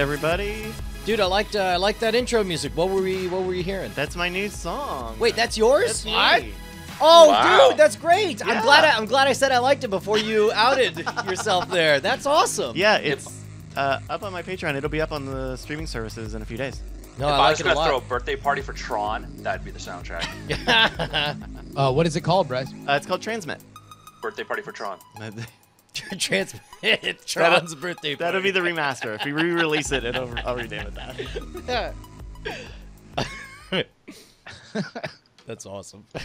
Hey everybody, Dude, I liked uh, I liked that intro music. What were we What were you hearing? that's my new song. Wait, that's yours? That's me. What? Oh, Wow. dude, that's great. I'm glad I, I'm glad I said I liked it before you outed yourself there. That's awesome. Yeah, it's uh, up on my Patreon. It'll be up on the streaming services in a few days. No, if I I, like was it a gonna throw a birthday party for Tron, that'd be the soundtrack. Uh, what is it called, Bryce? Uh, it's called Transmit. birthday party for Tron. Transmit Tron's birthday. That'll be the remaster. If we re-release it, it'll, I'll rename it that. That's awesome.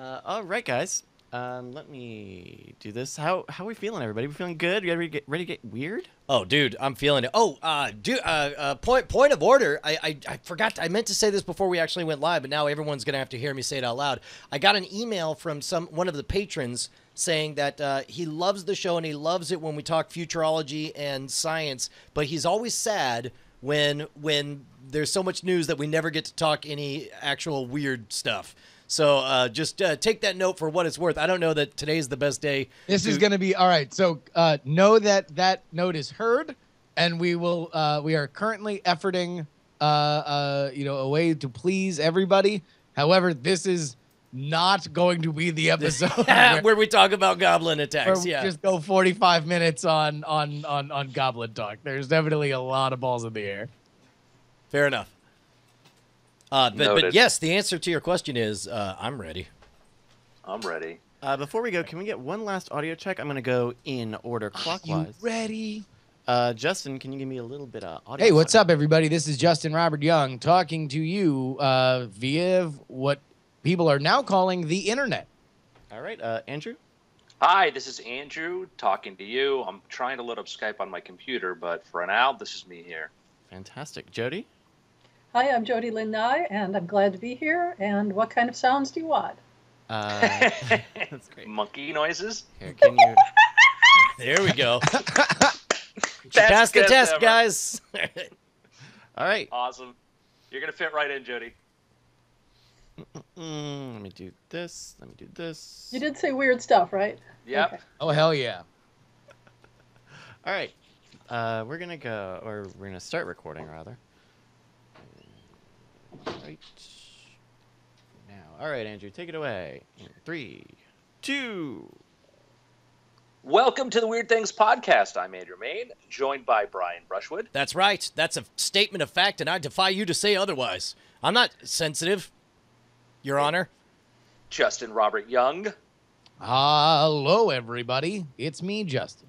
Uh, all right, guys. Um, let me do this. How how are we feeling, everybody? We feeling good? You ready to get ready to get weird? Oh, dude, I'm feeling it. Oh, uh, dude, uh, uh, point point of order. I, I I forgot. I meant to say this before we actually went live, but now everyone's gonna have to hear me say it out loud. I got an email from some one of the patrons saying that uh, he loves the show and he loves it when we talk futurology and science, but he's always sad when when there's so much news that we never get to talk any actual weird stuff. So uh, just uh, take that note for what it's worth. I don't know that today's the best day. This is going to be all right. So uh, know that that note is heard, and we will. Uh, we are currently efforting, uh, uh, you know, a way to please everybody. However, this is not going to be the episode where, where we talk about goblin attacks. Yeah. just go 45 minutes on on on on Goblin Talk. There's definitely a lot of balls in the air. Fair enough. Uh, but, but yes, the answer to your question is uh, I'm ready. I'm ready. Uh, before we go, can we get one last audio check? I'm gonna go in order You clockwise. ready? Uh, Justin, can you give me a little bit of audio? Hey, what's check? up, everybody? This is Justin Robert Young talking to you uh, via what people are now calling the internet. All right, uh, Andrew. Hi, this is Andrew talking to you. I'm trying to load up Skype on my computer, but for now, this is me here. Fantastic, Jody. Hi, I'm Jody Lynn Nye, and I'm glad to be here. And what kind of sounds do you want? Uh, that's great. Monkey noises. Here, can you? There we go. Pass the test, ever. guys. All right. Awesome. You're gonna fit right in, Jody. Mm, let me do this. Let me do this. You did say weird stuff, right? Yep. Okay. Oh hell yeah! All right. Uh, we're gonna go, or we're gonna start recording rather. Right now. All right, Andrew, take it away. In three, two. Welcome to the Weird Things podcast. I'm Andrew Mayne, joined by Brian Brushwood. That's right. That's a statement of fact, and I defy you to say otherwise. I'm not sensitive, Your Honor. Justin Robert Young. Hello, everybody. It's me, Justin.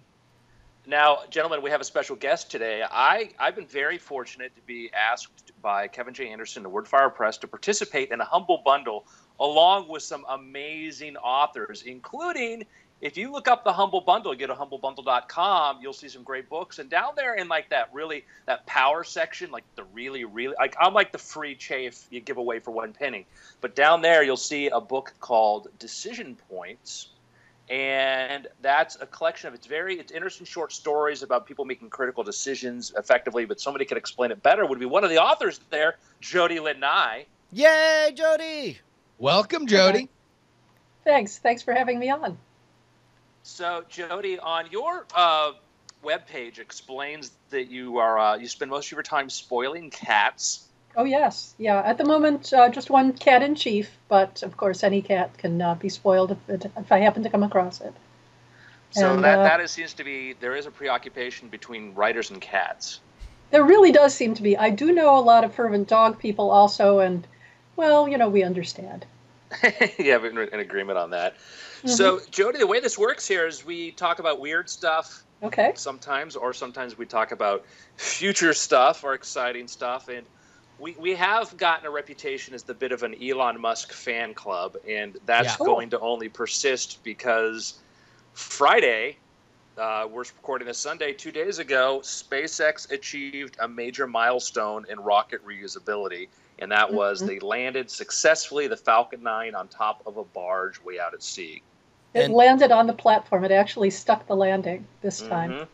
Now, gentlemen, we have a special guest today. I, I've been very fortunate to be asked by Kevin J. Anderson of Wordfire Press to participate in a humble bundle along with some amazing authors, including if you look up the humble bundle, get to humblebundle.com, you'll see some great books. And down there in like that really that power section, like the really, really like I'm like the free chafe you give away for one penny. But down there you'll see a book called Decision Points and that's a collection of it's very it's interesting short stories about people making critical decisions effectively but somebody could explain it better would be one of the authors there jody Nye. Yay, Jody! Welcome, Jody. Thanks. Thanks for having me on. So jody on your uh, webpage explains that you are uh, you spend most of your time spoiling cats Oh, yes. Yeah. At the moment, uh, just one cat in chief, but of course, any cat can uh, be spoiled if, it, if I happen to come across it. so And, that, uh, that is, seems to be there is a preoccupation between writers and cats There really does seem to be. I do know a lot of fervent dog people also, and, well, you know, we understand. Yeah, we're in in agreement on that. So, Jody, the way this works here is we talk about weird stuff Okay. sometimes, or sometimes we talk about future stuff or exciting stuff. And we, we have gotten a reputation as the bit of an Elon Musk fan club, and that's Yeah. Going to only persist because Friday, uh, we're recording this Sunday, two days ago, SpaceX achieved a major milestone in rocket reusability. And that was Mhm. they landed successfully the Falcon 9 on top of a barge way out at sea. It And- landed on the platform. It actually stuck the landing this time. Mhm.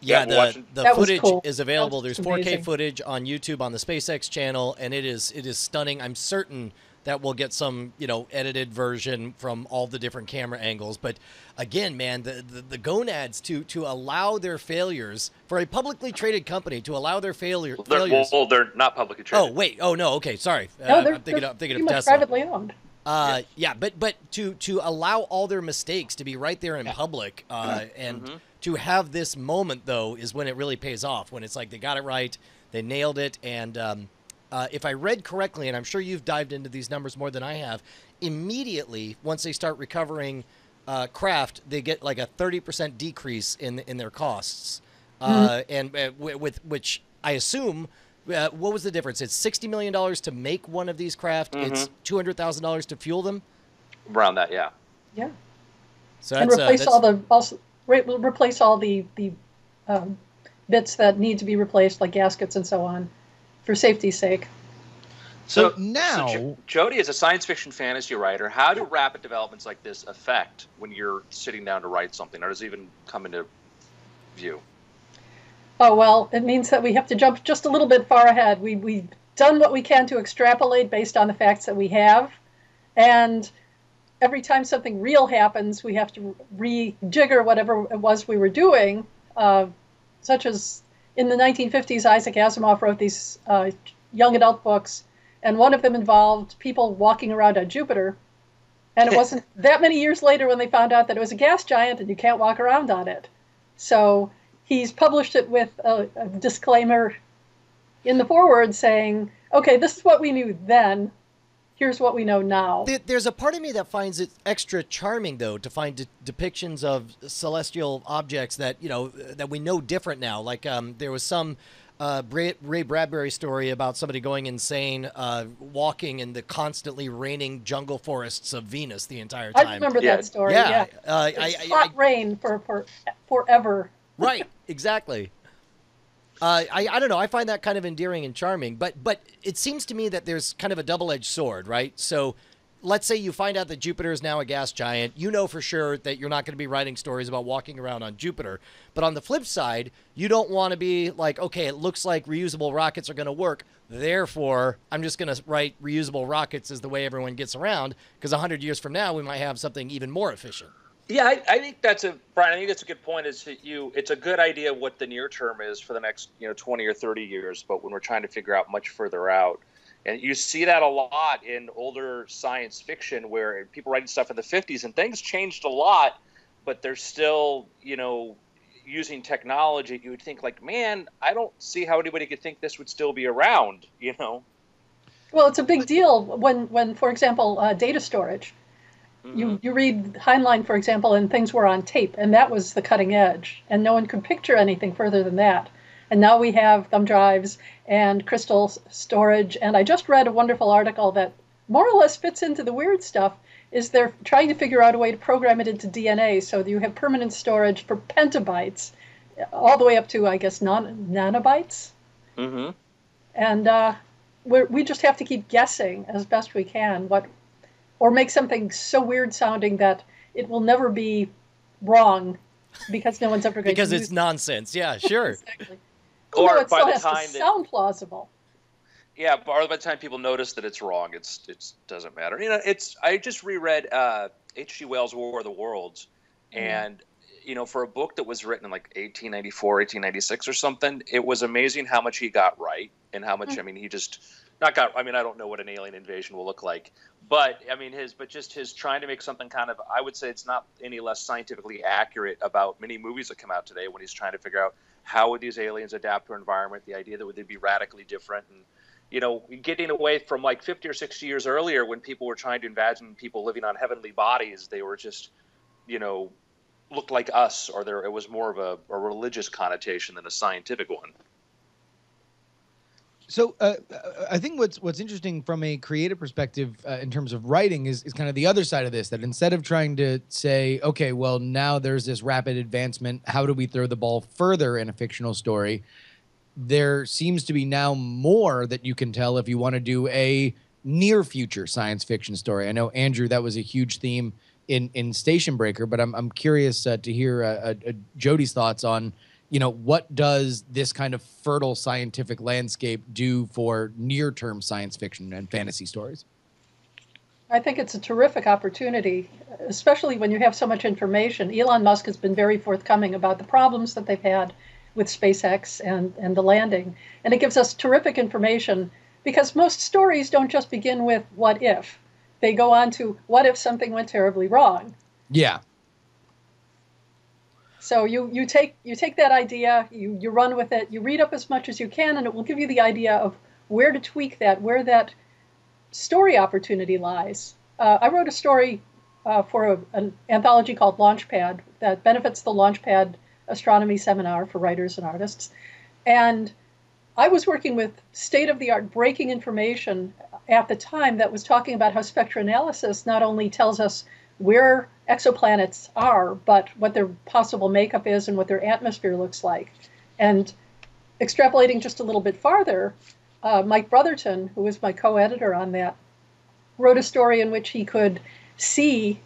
Yeah, Yeah, the, the footage cool. is available. That was There's 4K amazing. footage on YouTube on the SpaceX channel, and it is it is stunning. I'm certain that we'll get some, you know, edited version from all the different camera angles. But again, man, the, the, the gonads to to allow their failures for a publicly traded company to allow their failure They're, failures. well, they're not publicly traded oh wait, oh no, okay, sorry. No, Uh, they're, I'm thinking, they're I'm thinking of Tesla. privately owned. Uh, yeah, but but to to allow all their mistakes to be right there in public, uh, and to have this moment though is when it really pays off. When it's like they got it right, they nailed it, and um, uh, if I read correctly, and I'm sure you've dived into these numbers more than I have, immediately once they start recovering uh, craft, they get like a 30% decrease in in their costs, uh, and uh, w- with which I assume. Uh, what was the difference? It's sixty million dollars to make one of these craft. It's two hundred thousand dollars to fuel them. Around that, yeah. Yeah. So and that's, uh, replace that's- all the also re- replace all the the um, bits that need to be replaced, like gaskets and so on, for safety's sake. So So now- Jo- Jody is a science fiction fantasy writer. How do rapid developments like this affect when you're sitting down to write something, or does it even come into view? Oh well, it means that we have to jump just a little bit far ahead. We we've done what we can to extrapolate based on the facts that we have, and every time something real happens, we have to rejigger whatever it was we were doing. Uh, such as in the 1950s, Isaac Asimov wrote these uh, young adult books, and one of them involved people walking around on Jupiter. And it wasn't that many years later when they found out that it was a gas giant and you can't walk around on it. So he's published it with a, a disclaimer in the foreword saying, okay, this is what we knew then. Here's what we know now. There- There's a part of me that finds it extra charming, though, to find de- depictions of celestial objects that you know that we know different now. Like um, there was some uh, Ray, Ray Bradbury story about somebody going insane, uh, walking in the constantly raining jungle forests of Venus the entire time. I remember Yeah. that story. Yeah, Yeah. uh, It's I, I, hot I, rain for, for forever. right, exactly. Uh, I, I don't know. I find that kind of endearing and charming, but but it seems to me that there's kind of a double-edged sword, right? So, let's say you find out that Jupiter is now a gas giant. You know for sure that you're not going to be writing stories about walking around on Jupiter. But on the flip side, you don't want to be like, okay, it looks like reusable rockets are going to work. Therefore, I'm just going to write reusable rockets as the way everyone gets around. Because 100 years from now, we might have something even more efficient. Yeah, I, I think that's a Brian. I think that's a good point. Is that you? It's a good idea what the near term is for the next you know twenty or thirty years, but when we're trying to figure out much further out, and you see that a lot in older science fiction where people writing stuff in the fifties and things changed a lot, but they're still you know using technology. You would think like, man, I don't see how anybody could think this would still be around. You know. Well, it's a big deal when, when for example, uh, data storage. You, you read Heinlein, for example, and things were on tape, and that was the cutting edge, and no one could picture anything further than that. And now we have thumb drives and crystal storage. And I just read a wonderful article that more or less fits into the weird stuff. Is they're trying to figure out a way to program it into DNA so that you have permanent storage for petabytes, all the way up to I guess non nanobytes. Mm-hmm. And uh, we just have to keep guessing as best we can what, or make something so weird sounding that it will never be wrong because no one's ever going Because to do it. Because it's use nonsense. Yeah, sure. Exactly. Or Although it by still the has time to that- sound plausible. Yeah, but by the time people notice that it's wrong, it's it doesn't matter. You know, it's I just reread uh, H.G. Wells' War of the Worlds, and you know, for a book that was written in like 1894, 1896 or something, it was amazing how much he got right and how much I mean he just not got. I mean, I don't know what an alien invasion will look like, but I mean his, but just his trying to make something kind of. I would say it's not any less scientifically accurate about many movies that come out today when he's trying to figure out how would these aliens adapt to our environment, the idea that would they be radically different and you know, getting away from like 50 or 60 years earlier when people were trying to imagine people living on heavenly bodies, they were just, you know, looked like us, or there it was more of a, a religious connotation than a scientific one. So uh, I think what's what's interesting from a creative perspective uh, in terms of writing is, is kind of the other side of this. That instead of trying to say, okay, well now there's this rapid advancement, how do we throw the ball further in a fictional story? There seems to be now more that you can tell if you want to do a near future science fiction story. I know Andrew, that was a huge theme in in Station Breaker, but I'm I'm curious uh, to hear uh, uh, Jody's thoughts on you know what does this kind of fertile scientific landscape do for near-term science fiction and fantasy stories I think it's a terrific opportunity, especially when you have so much information. Elon Musk has been very forthcoming about the problems that they've had with SpaceX and, and the landing. And it gives us terrific information because most stories don't just begin with what if, they go on to what if something went terribly wrong. Yeah. So you, you take you take that idea, you, you run with it, you read up as much as you can, and it will give you the idea of where to tweak that, where that story opportunity lies. Uh, I wrote a story uh, for a, an anthology called Launchpad that benefits the Launchpad Astronomy Seminar for writers and artists. And I was working with state of the art breaking information at the time that was talking about how spectroanalysis not only tells us where exoplanets are, but what their possible makeup is and what their atmosphere looks like. And extrapolating just a little bit farther, uh, Mike Brotherton, who was my co editor on that, wrote a story in which he could see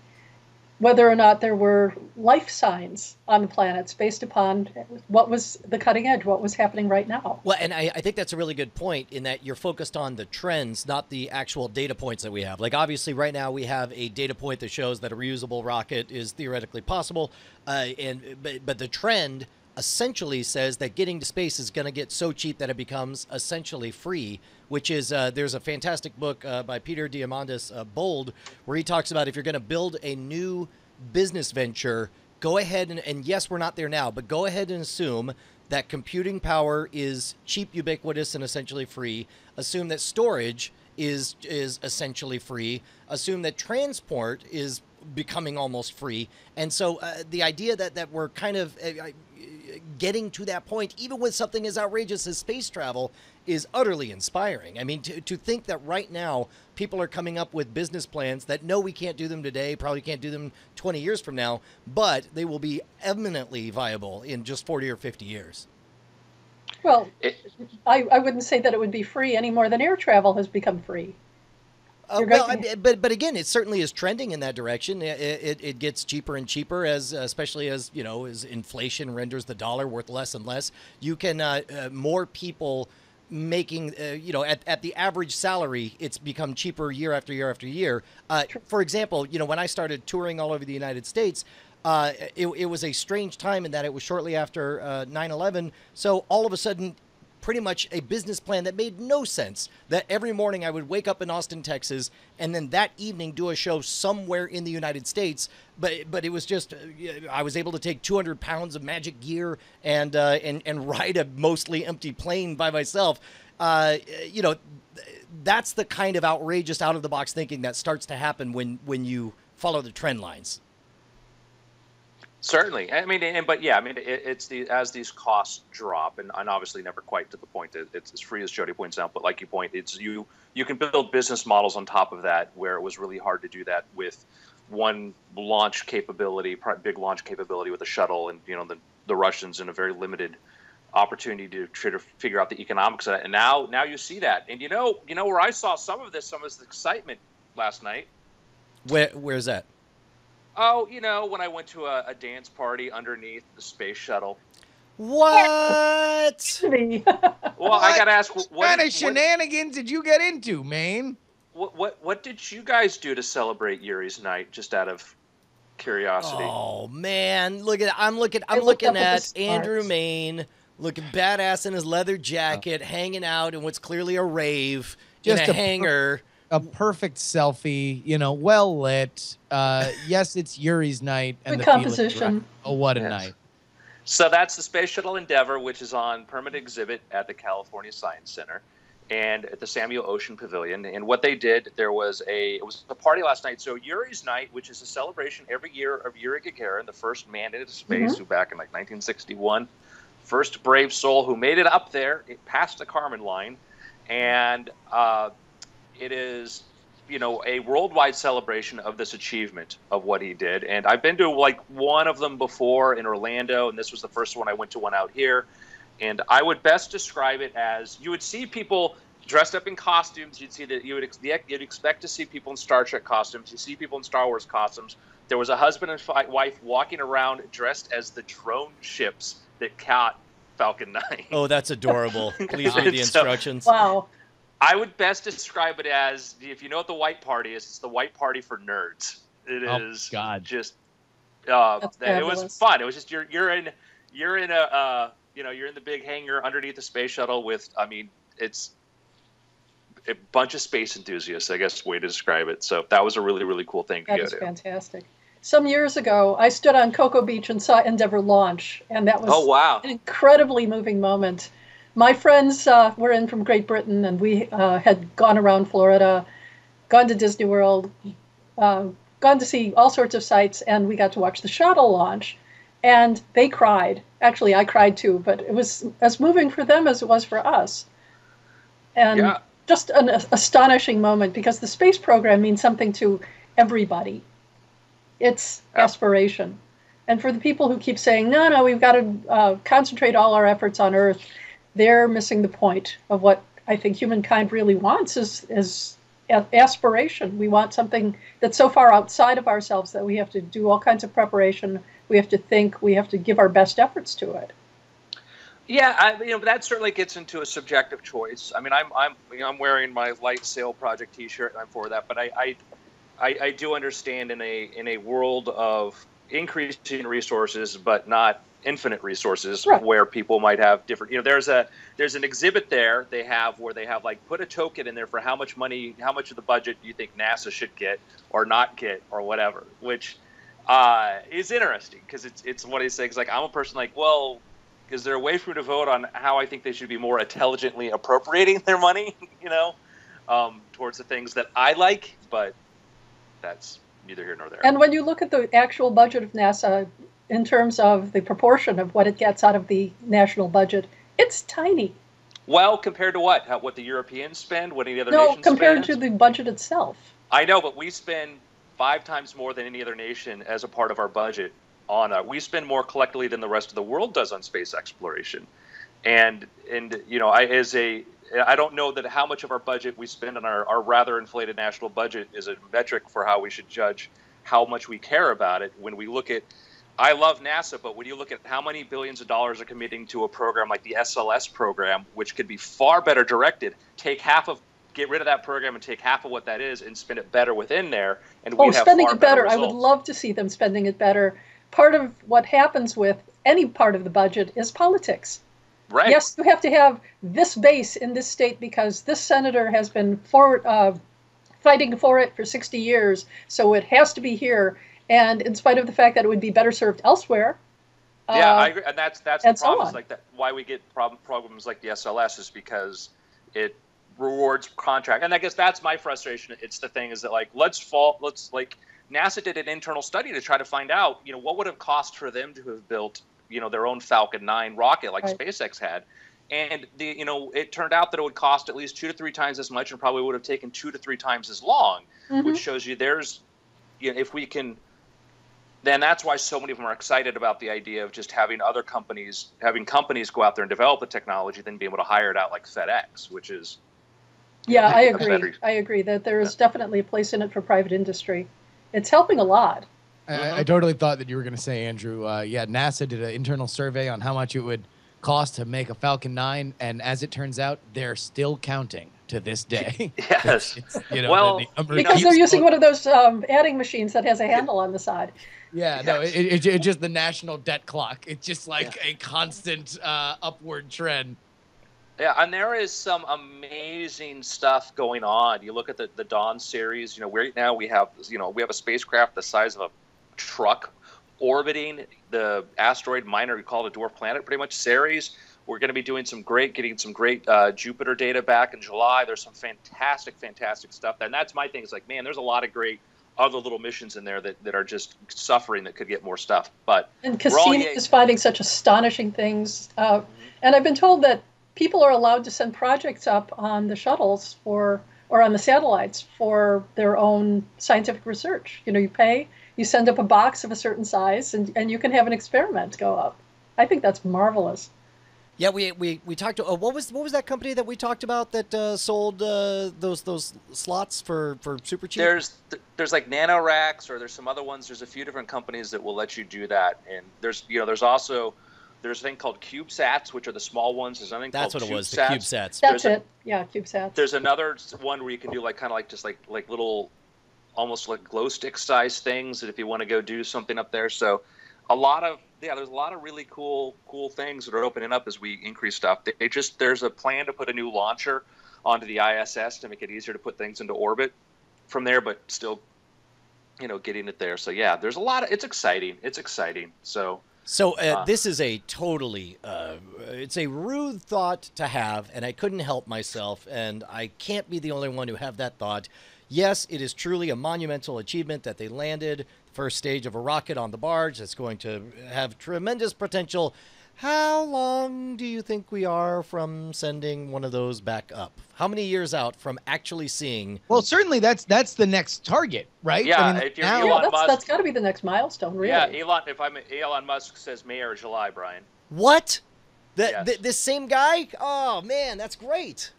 whether or not there were life signs on the planets based upon what was the cutting edge, what was happening right now. Well, and I, I, think that's a really good point in that you're focused on the trends, not the actual data points that we have. Like, obviously, right now we have a data point that shows that a reusable rocket is theoretically possible, uh, and but, but the trend essentially says that getting to space is going to get so cheap that it becomes essentially free. Which is uh, there's a fantastic book uh, by Peter Diamandis, uh, Bold, where he talks about if you're going to build a new business venture, go ahead and, and yes, we're not there now, but go ahead and assume that computing power is cheap, ubiquitous, and essentially free. Assume that storage is is essentially free. Assume that transport is becoming almost free. And so uh, the idea that that we're kind of uh, getting to that point, even with something as outrageous as space travel, is utterly inspiring. I mean, to, to think that right now people are coming up with business plans that no, we can't do them today, probably can't do them 20 years from now, but they will be eminently viable in just 40 or 50 years. Well, it, I, I wouldn't say that it would be free any more than air travel has become free. Uh, well, I, but but again, it certainly is trending in that direction. It, it, it, gets cheaper and cheaper as, especially as you know, as inflation renders the dollar worth less and less. You can uh, uh, more people making uh, you know at, at the average salary it's become cheaper year after year after year uh, for example you know when i started touring all over the united states uh, it, it, was a strange time in that it was shortly after 9-11 so all of a sudden pretty much a business plan that made no sense. That every morning I would wake up in Austin, Texas, and then that evening do a show somewhere in the United States. But but it was just uh, I was able to take 200 pounds of magic gear and uh, and and ride a mostly empty plane by myself. Uh, you know, that's the kind of outrageous, out of the box thinking that starts to happen when when you follow the trend lines. Certainly, I mean, and, but yeah, I mean, it, it's the as these costs drop, and, and obviously never quite to the point that it's as free as Jody points out. But like you point, it's you you can build business models on top of that where it was really hard to do that with one launch capability, big launch capability with a shuttle, and you know the the Russians in a very limited opportunity to try to figure out the economics of it. And now now you see that, and you know you know where I saw some of this, some of this excitement last night. Where where's that? Oh, you know, when I went to a, a dance party underneath the space shuttle. What? well, I got to ask, what, what kind of shenanigans did you get into, Mayne? What, what what did you guys do to celebrate Yuri's night? Just out of curiosity. Oh man, look at I'm looking I'm looking at Andrew Mayne looking badass in his leather jacket, oh. hanging out in what's clearly a rave Just in a, a hangar. Per- a perfect selfie, you know, well lit. Uh, yes, it's Yuri's night and Good the composition. Oh, what a yes. night! So that's the Space Shuttle Endeavour, which is on permanent exhibit at the California Science Center and at the Samuel Oschin Pavilion. And what they did, there was a it was a party last night. So Yuri's night, which is a celebration every year of Yuri Gagarin, the first man into space, mm-hmm. who back in like 1961, first brave soul who made it up there, it passed the Kármán line, and uh, it is you know a worldwide celebration of this achievement of what he did. And i've been to like one of them before in orlando and this was the first one. I went to one out here. And i would best describe it as you would see people dressed up in costumes. You'd see that you would you'd expect to see people in star trek costumes. You see people in star wars costumes. There was a husband and wife walking around dressed as the drone ships that caught falcon 9 oh that's adorable. Please read the instructions. Wow I would best describe it as if you know what the white party is, it's the white party for nerds. It is Oh, God. just uh, That's it was fun. It was just you're you're in you're in a uh, you know you're in the big hangar underneath the space shuttle with I mean it's a bunch of space enthusiasts. I guess way to describe it. So that was a really really cool thing to That go is to. fantastic. Some years ago, I stood on Cocoa Beach and saw Endeavour launch, and that was Oh wow! an incredibly moving moment. My friends uh, were in from Great Britain, and we uh, had gone around Florida, gone to Disney World, uh, gone to see all sorts of sites, and we got to watch the shuttle launch. And they cried. Actually, I cried too, but it was as moving for them as it was for us. And Yeah. just an astonishing moment because the space program means something to everybody. It's aspiration. And for the people who keep saying, no, no, we've got to uh, concentrate all our efforts on Earth, they're missing the point of what I think humankind really wants is, is aspiration. We want something that's so far outside of ourselves that we have to do all kinds of preparation. We have to think. We have to give our best efforts to it. Yeah, I, you know that certainly gets into a subjective choice. I mean, I'm I'm you know, I'm wearing my Light Sail Project T-shirt, and I'm for that. But I, I I I do understand in a in a world of increasing resources, but not infinite resources, Right. where people might have different. You know, there's a there's an exhibit there they have where they have like put a token in there for how much money, how much of the budget you think NASA should get or not get or whatever, which uh, is interesting because it's it's one of these things. Like I'm a person like, well, is there a way for me to vote on how I think they should be more intelligently appropriating their money? You know, um, towards the things that I like, but that's neither here nor there. And when you look at the actual budget of NASA in terms of the proportion of what it gets out of the national budget, it's tiny. well, compared to what? How, what the Europeans spend? What any other No, nations compared to the budget itself. I know, but we spend five times more than any other nation as a part of our budget on. Uh, we spend more collectively than the rest of the world does on space exploration, and and you know, I as a I don't know that how much of our budget we spend on our, our rather inflated national budget is a metric for how we should judge how much we care about it. When we look at, I love NASA, but when you look at how many billions of dollars are committing to a program like the SLS program, which could be far better directed, take half of get rid of that program and take half of what that is and spend it better within there, and we Oh, have spending it better. I would love to see them spending it better. Part of what happens with any part of the budget is politics. Right. Yes, you have to have this base in this state because this senator has been for uh, fighting for it for 60 years, so it has to be here. And in spite of the fact that it would be better served elsewhere. Yeah, uh, I agree, and that's that's and the problem. is on. like that. Why we get problem, programs like the SLS is because it rewards contract, and I guess that's my frustration. It's the thing is that like let's fall, let's like NASA did an internal study to try to find out, you know, what would have cost for them to have built, you know, their own Falcon 9 rocket like Right. SpaceX had. And the you know, it turned out that it would cost at least two to three times as much, and probably would have taken two to three times as long mhm. which shows you there's you know if we can then that's why so many of them are excited about the idea of just having other companies having companies go out there and develop the technology then being able to hire it out like FedEx which is Yeah, I agree. I agree that there is definitely a place in it for private industry. It's helping a lot. I, I totally thought that you were going to say, Andrew. Uh, yeah, NASA did an internal survey on how much it would cost to make a Falcon 9, and as it turns out, they're still counting to this day. yes you know, Well, the number Because they're using one of those um, adding machines that has a handle on the side. Yeah, no, Yes. it, it, it's just the national debt clock. It's just like a constant uh, upward trend. yeah and there is some amazing stuff going on you look at the the Dawn series you know right now we have you know we have a spacecraft the size of a truck orbiting the asteroid minor we call it a dwarf planet pretty much Ceres we're going to be doing some great getting some great uh, jupiter data back in july there's some fantastic fantastic stuff and that's my thing It's like man there's a lot of great other little missions in there that, that are just suffering that could get more stuff but And Cassini is finding such astonishing things. Uh, and I've been told that people are allowed to send projects up on the shuttles for or on the satellites for their own scientific research. You know, you pay, you send up a box of a certain size, and, and you can have an experiment go up. I think that's marvelous. Yeah, we we, we talked. Uh, what was what was that company that we talked about that uh, sold uh, those those slots for for super cheap? there's there's like nanoracks or there's some other ones there's a few different companies that will let you do that and there's you know there's also There's a thing called CubeSats, which are the small ones. There's something That's called what it was. The CubeSats. CubeSats. That's There's a- it. Yeah, CubeSats. There's another one where you can do like kind of like just like like little, almost like glow stick size things. That if you want to go do something up there, so a lot of yeah, there's a lot of really cool cool things that are opening up as we increase stuff. They, just there's a plan to put a new launcher onto the ISS to make it easier to put things into orbit from there, but still, you know, getting it there. So yeah, there's a lot of it's exciting. It's exciting. So So uh, Uh, this is a totally, uh, it's a rude thought to have, and I couldn't help myself, and I can't be the only one who have that thought. Yes, it is truly a monumental achievement that they landed first stage of a rocket on the barge. That's going to have tremendous potential. How long do you think we are from sending one of those back up? How many years out from actually seeing? Well, certainly that's that's the next target, right? Yeah, I mean, if you're now- Elon yeah, that's, Musk- that's got to be the next milestone, really. yeah, Elon. If I'm Elon Musk says May or July, Brian. What? The, Yes. the, this same guy? Oh man, that's great.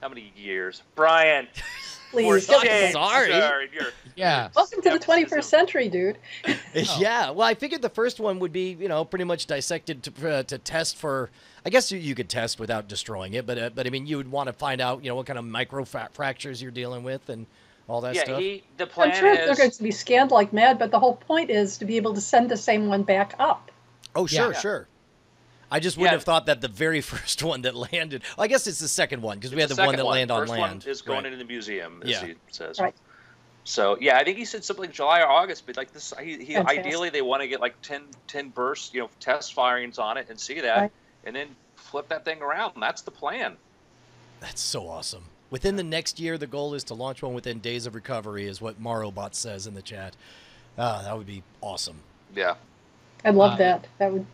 How many years, Brian? Please, For get with. Sorry. yeah. Welcome to the 21st century, dude. Yeah, well, I figured the first one would be, you know, pretty much dissected to uh, to test for. I guess you, you could test without destroying it, but uh, but I mean, you would want to find out, you know, what kind of micro fra- fractures you're dealing with and all that yeah, stuff. he. The plan I'm sure is. they're going to be scanned like mad, but the whole point is to be able to send the same one back up. oh, sure, Yeah. sure. I just wouldn't Yeah. have thought that the very first one that landed. Well, I guess it's the second one because we had the the, one second that landed on First land. one is going Right. into the museum, as Yeah. he says. Right. So yeah, I think he said something like July or August, but like this, he, he ideally they want to get like 10, 10 bursts, you know, test firings on it and see that, Right. and then flip that thing around. That's the plan. That's so awesome. Within the next year, the goal is to launch one within days of recovery, is what Marobot says in the chat. Ah, that would be awesome. Yeah. I love Uh, that. That would.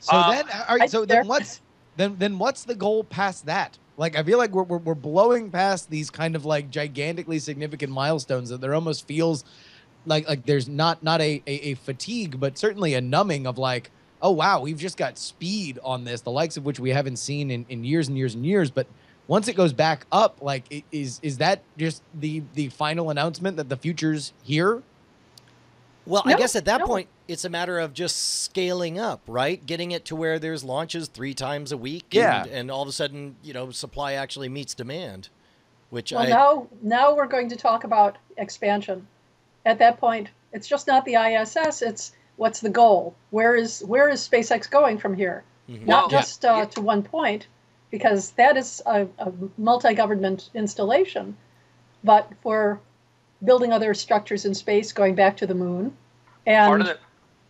So Uh, then, all right. I- So there- then, what's then then what's the goal past that? Like, I feel like we're, we're we're blowing past these kind of like gigantically significant milestones that there almost feels like like there's not not a, a a fatigue, but certainly a numbing of like, oh wow, we've just got speed on this, the likes of which we haven't seen in, in years and years and years. But once it goes back up, like, is is that just the the final announcement that the future's here? Well, I guess at that no. point, it's a matter of just scaling up, right? Getting it to where there's launches three times a week. Yeah. And, and all of a sudden, you know, supply actually meets demand, which Well, I. now now we're going to talk about expansion. At that point, it's just not the ISS. It's what's the goal? Where is where is SpaceX going from here? Mhm. Not Well, just uh, to one point, because that is a, a multi-government installation, but for building other structures in space, going back to the moon, and the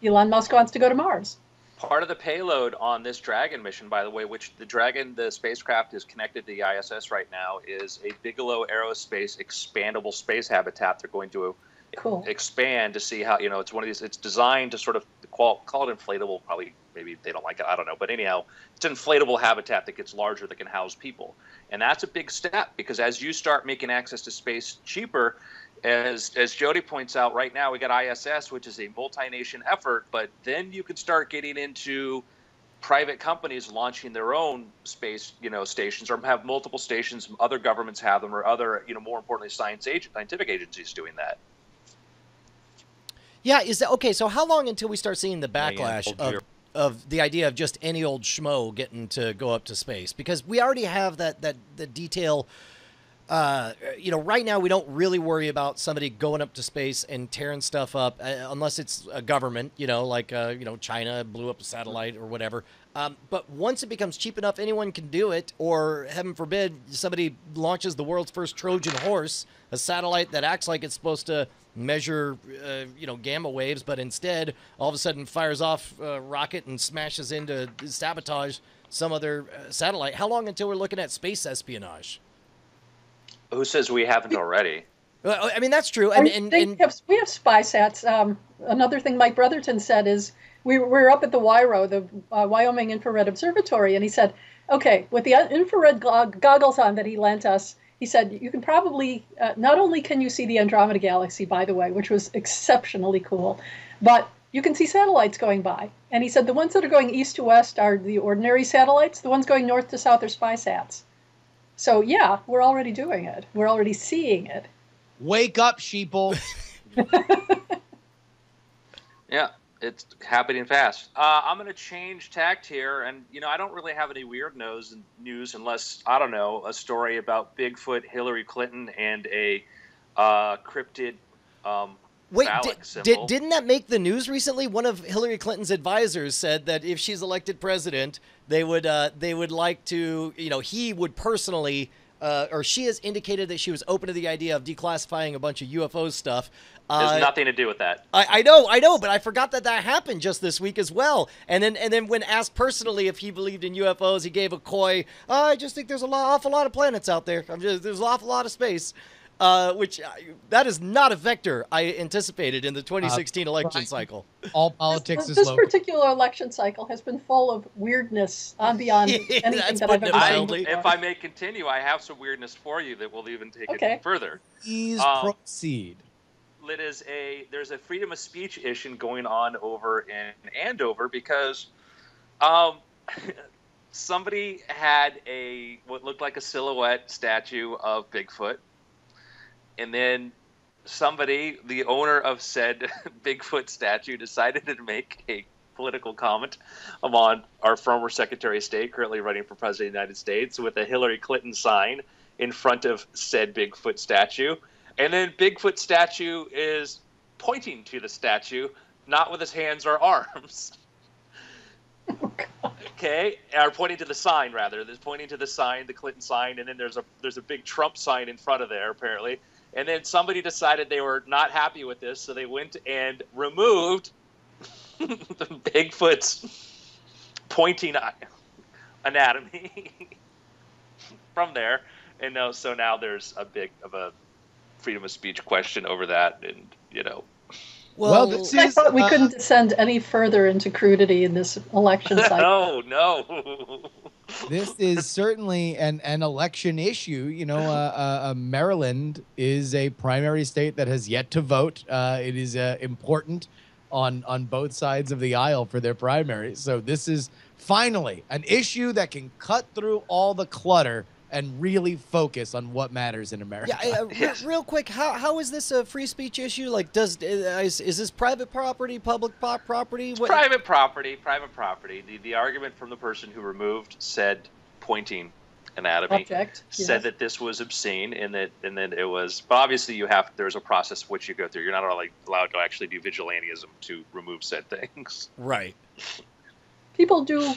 Elon Musk wants to go to Mars. part of the payload on this Dragon mission, by the way, which the Dragon, the spacecraft is connected to the ISS right now, is a Bigelow Aerospace expandable space habitat. They're going to Cool. expand to see how you know it's one of these. It's designed to sort of call, call it inflatable. Probably maybe they don't like it. I don't know. But anyhow, it's an inflatable habitat that gets larger that can house people, and that's a big step because as you start making access to space cheaper. As, as Jody points out, right now we got ISS, which is a multi-nation effort, but then you could start getting into private companies launching their own space, you know, stations, or have multiple stations. Other governments have them, or other, you know, more importantly, science ag- scientific agencies doing that. Yeah, is that okay? So how long until we start seeing the backlash hold of, of the idea of just any old schmo getting to go up to space? Because we already have that that the detail. Uh, you know, right now we don't really worry about somebody going up to space and tearing stuff up uh, unless it's a government. You know, like uh, you know China blew up a satellite or whatever. Um, but once it becomes cheap enough, anyone can do it. Or heaven forbid, somebody launches the world's first Trojan horse, a satellite that acts like it's supposed to measure, uh, you know, gamma waves, but instead all of a sudden fires off a rocket and smashes into sabotage some other uh, satellite. How long until we're looking at space espionage? Who says we haven't already? Well, I mean, that's true. And, and, they and have, we have spy sats. Um, another thing Mike Brotherton said is we were up at the WIRO, the uh, Wyoming Infrared Observatory, and he said, okay, with the uh, infrared goggles on that he lent us, he said you can probably uh, not only can you see the Andromeda Galaxy, by the way, which was exceptionally cool, but you can see satellites going by. And he said the ones that are going east to west are the ordinary satellites. The ones going north to south are spy sats. So yeah, we're already doing it. We're already seeing it. Wake up, sheeple. Yeah. it's happening fast. Uh, I'm going to change tact here, and you know I don't really have any weird news news unless I don't know a story about Bigfoot, Hillary Clinton, and a uh, cryptid. Um, Wait, phallic did, did, didn't that make the news recently? One of Hillary Clinton's advisors said that if she's elected president, they would uh, they would like to, you know, he would personally, uh, or she has indicated that she was open to the idea of declassifying a bunch of UFO stuff. There's Uh, nothing to do with that. I, I know, I know, but I forgot that that happened just this week as well. And then, and then when asked personally if he believed in UFOs, he gave a coy, "Oh, "I just think there's a lot, awful lot of planets out there. I'm just there's an awful lot of space." Uh, which uh, that is not a vector I anticipated in the 2016 election Brian, cycle. All politics this, is this local. particular election cycle has been full of weirdness on beyond anything that I've ever it seen If I may continue, I have some weirdness for you that will even take Okay. it further. Please Um, proceed. It is a there's a freedom of speech issue going on over in Andover because um, somebody had a what looked like a silhouette statue of Bigfoot, and then somebody, the owner of said Bigfoot statue, decided to make a political comment on our former Secretary of State, currently running for President of the United States, with a Hillary Clinton sign in front of said Bigfoot statue. And then Bigfoot statue is pointing to the statue, not with his hands or arms. okay, or pointing to the sign rather. There's pointing to the sign, the Clinton sign, and then there's a there's a big Trump sign in front of there apparently. And then somebody decided they were not happy with this, so they went and removed the Bigfoot's pointing eye- anatomy from there. And now, so now there's a big of a freedom of speech question over that, and you know, Well, this I thought we uh, couldn't descend any further into crudity in this election cycle. no, no. This is certainly an, an election issue. You know, uh, uh, uh, Maryland is a primary state that has yet to vote. Uh, it is uh, important on on both sides of the aisle for their primaries. So this is finally an issue that can cut through all the clutter and really focus on what matters in America. Yeah, uh, re- real quick, how, how is this a free speech issue? Like, does uh, is, is this private property, public po- property? What- private property, private property. The the argument from the person who removed said pointing anatomy Object. said yes. that this was obscene and that and that it was. But obviously, you have there's a process which you go through. You're not like allowed to actually do vigilantism to remove said things. Right. People do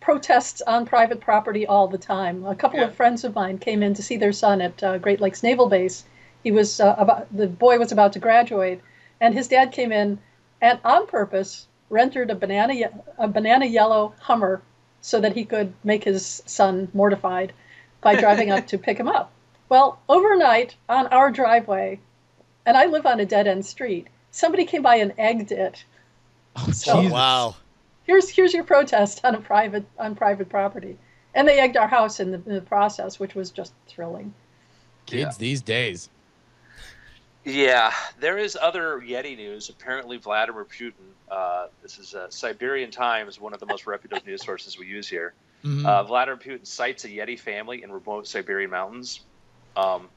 protests on private property all the time. A couple Yeah. of friends of mine came in to see their son at uh, Great Lakes Naval Base. He was uh, about the boy was about to graduate, and his dad came in and on purpose rendered a banana a banana yellow Hummer so that he could make his son mortified by driving up to pick him up. Well, overnight on our driveway, and I live on a dead end street. Somebody came by and egged it. Oh, So- Wow. Here's here's your protest on a private on private property and they egged our house in the, in the process which was just thrilling Kids these days. Yeah, there is other Yeti news. Apparently, Vladimir Putin. Uh, this is uh, Siberian Times, one of the most reputable news sources we use here. Mhm. Uh, Vladimir Putin sights a Yeti family in remote Siberian mountains. Um,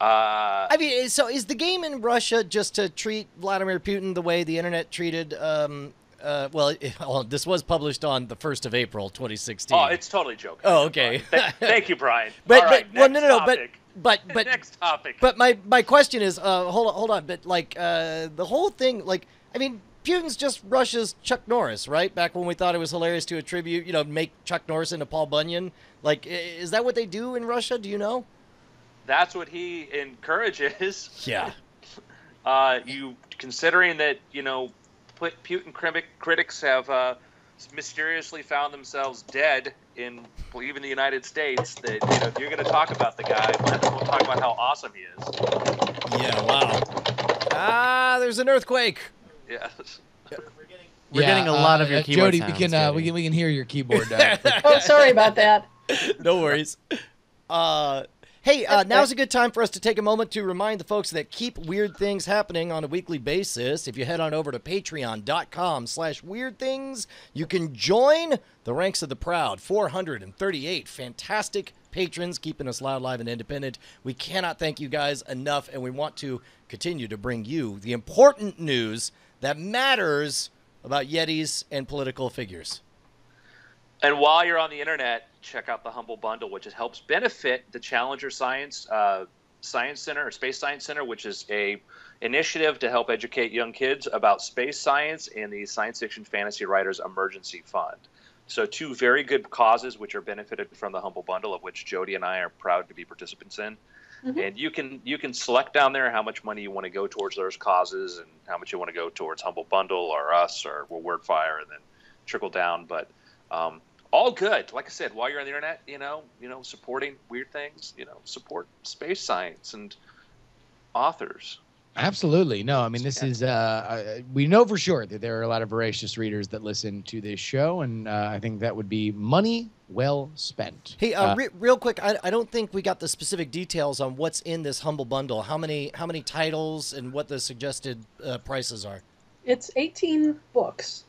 uh, I mean, so is the game in Russia just to treat Vladimir Putin the way the internet treated? Um, uh, well, it, well, this was published on the first of April, 2016. oh, it's totally joking. Oh, okay. Th- thank you, Brian. But, right, but well, no, next no, no, but topic. but but next topic. But my my question is, uh, hold on, hold on. But like uh, the whole thing, like I mean, Putin's just Russia's Chuck Norris, right? Back when we thought it was hilarious to attribute, you know, make Chuck Norris into Paul Bunyan. Like, is that what they do in Russia? Do you know? That's what he encourages. Yeah. Uh, you considering that you know, Putin critic, critics have uh, mysteriously found themselves dead in well, even the United States. That you know, if you're going to talk about the guy, we'll talk about how awesome he is. Yeah. Wow. Ah, there's an earthquake. Yes. We're getting a lot of your uh, keyboard Jody, we sounds, can uh, we can we can hear your keyboard. Uh, oh sorry about that no worries. Uh, hey, uh, now's a good time for us to take a moment to remind the folks that keep weird things happening on a weekly basis. If you head on over to patreon.com slash weird things, you can join the ranks of the proud. 438 fantastic patrons keeping us loud, live, and independent. We cannot thank you guys enough, and we want to continue to bring you the important news that matters about Yetis and political figures. And while you're on the internet, check out the Humble Bundle, which helps benefit the Challenger Science uh, Science Center or Space Science Center, which is a initiative to help educate young kids about space science and the Science Fiction Fantasy Writers Emergency Fund. So, two very good causes which are benefited from the Humble Bundle, of which Jody and I are proud to be participants in. Mhm. And you can you can select down there how much money you want to go towards those causes and how much you want to go towards Humble Bundle or us or Wordfire, and then trickle down. But um, all good. Like I said, while you're on the internet, you know, you know, supporting weird things, you know, support space science and authors. Absolutely. No, I mean, this is, uh, uh, we know for sure that there are a lot of voracious readers that listen to this show, and uh, I think that would be money well spent. Hey, uh, Uh, re- real quick, I, I don't think we got the specific details on what's in this humble bundle. How many how many titles and what the suggested uh, prices are? It's 18 books,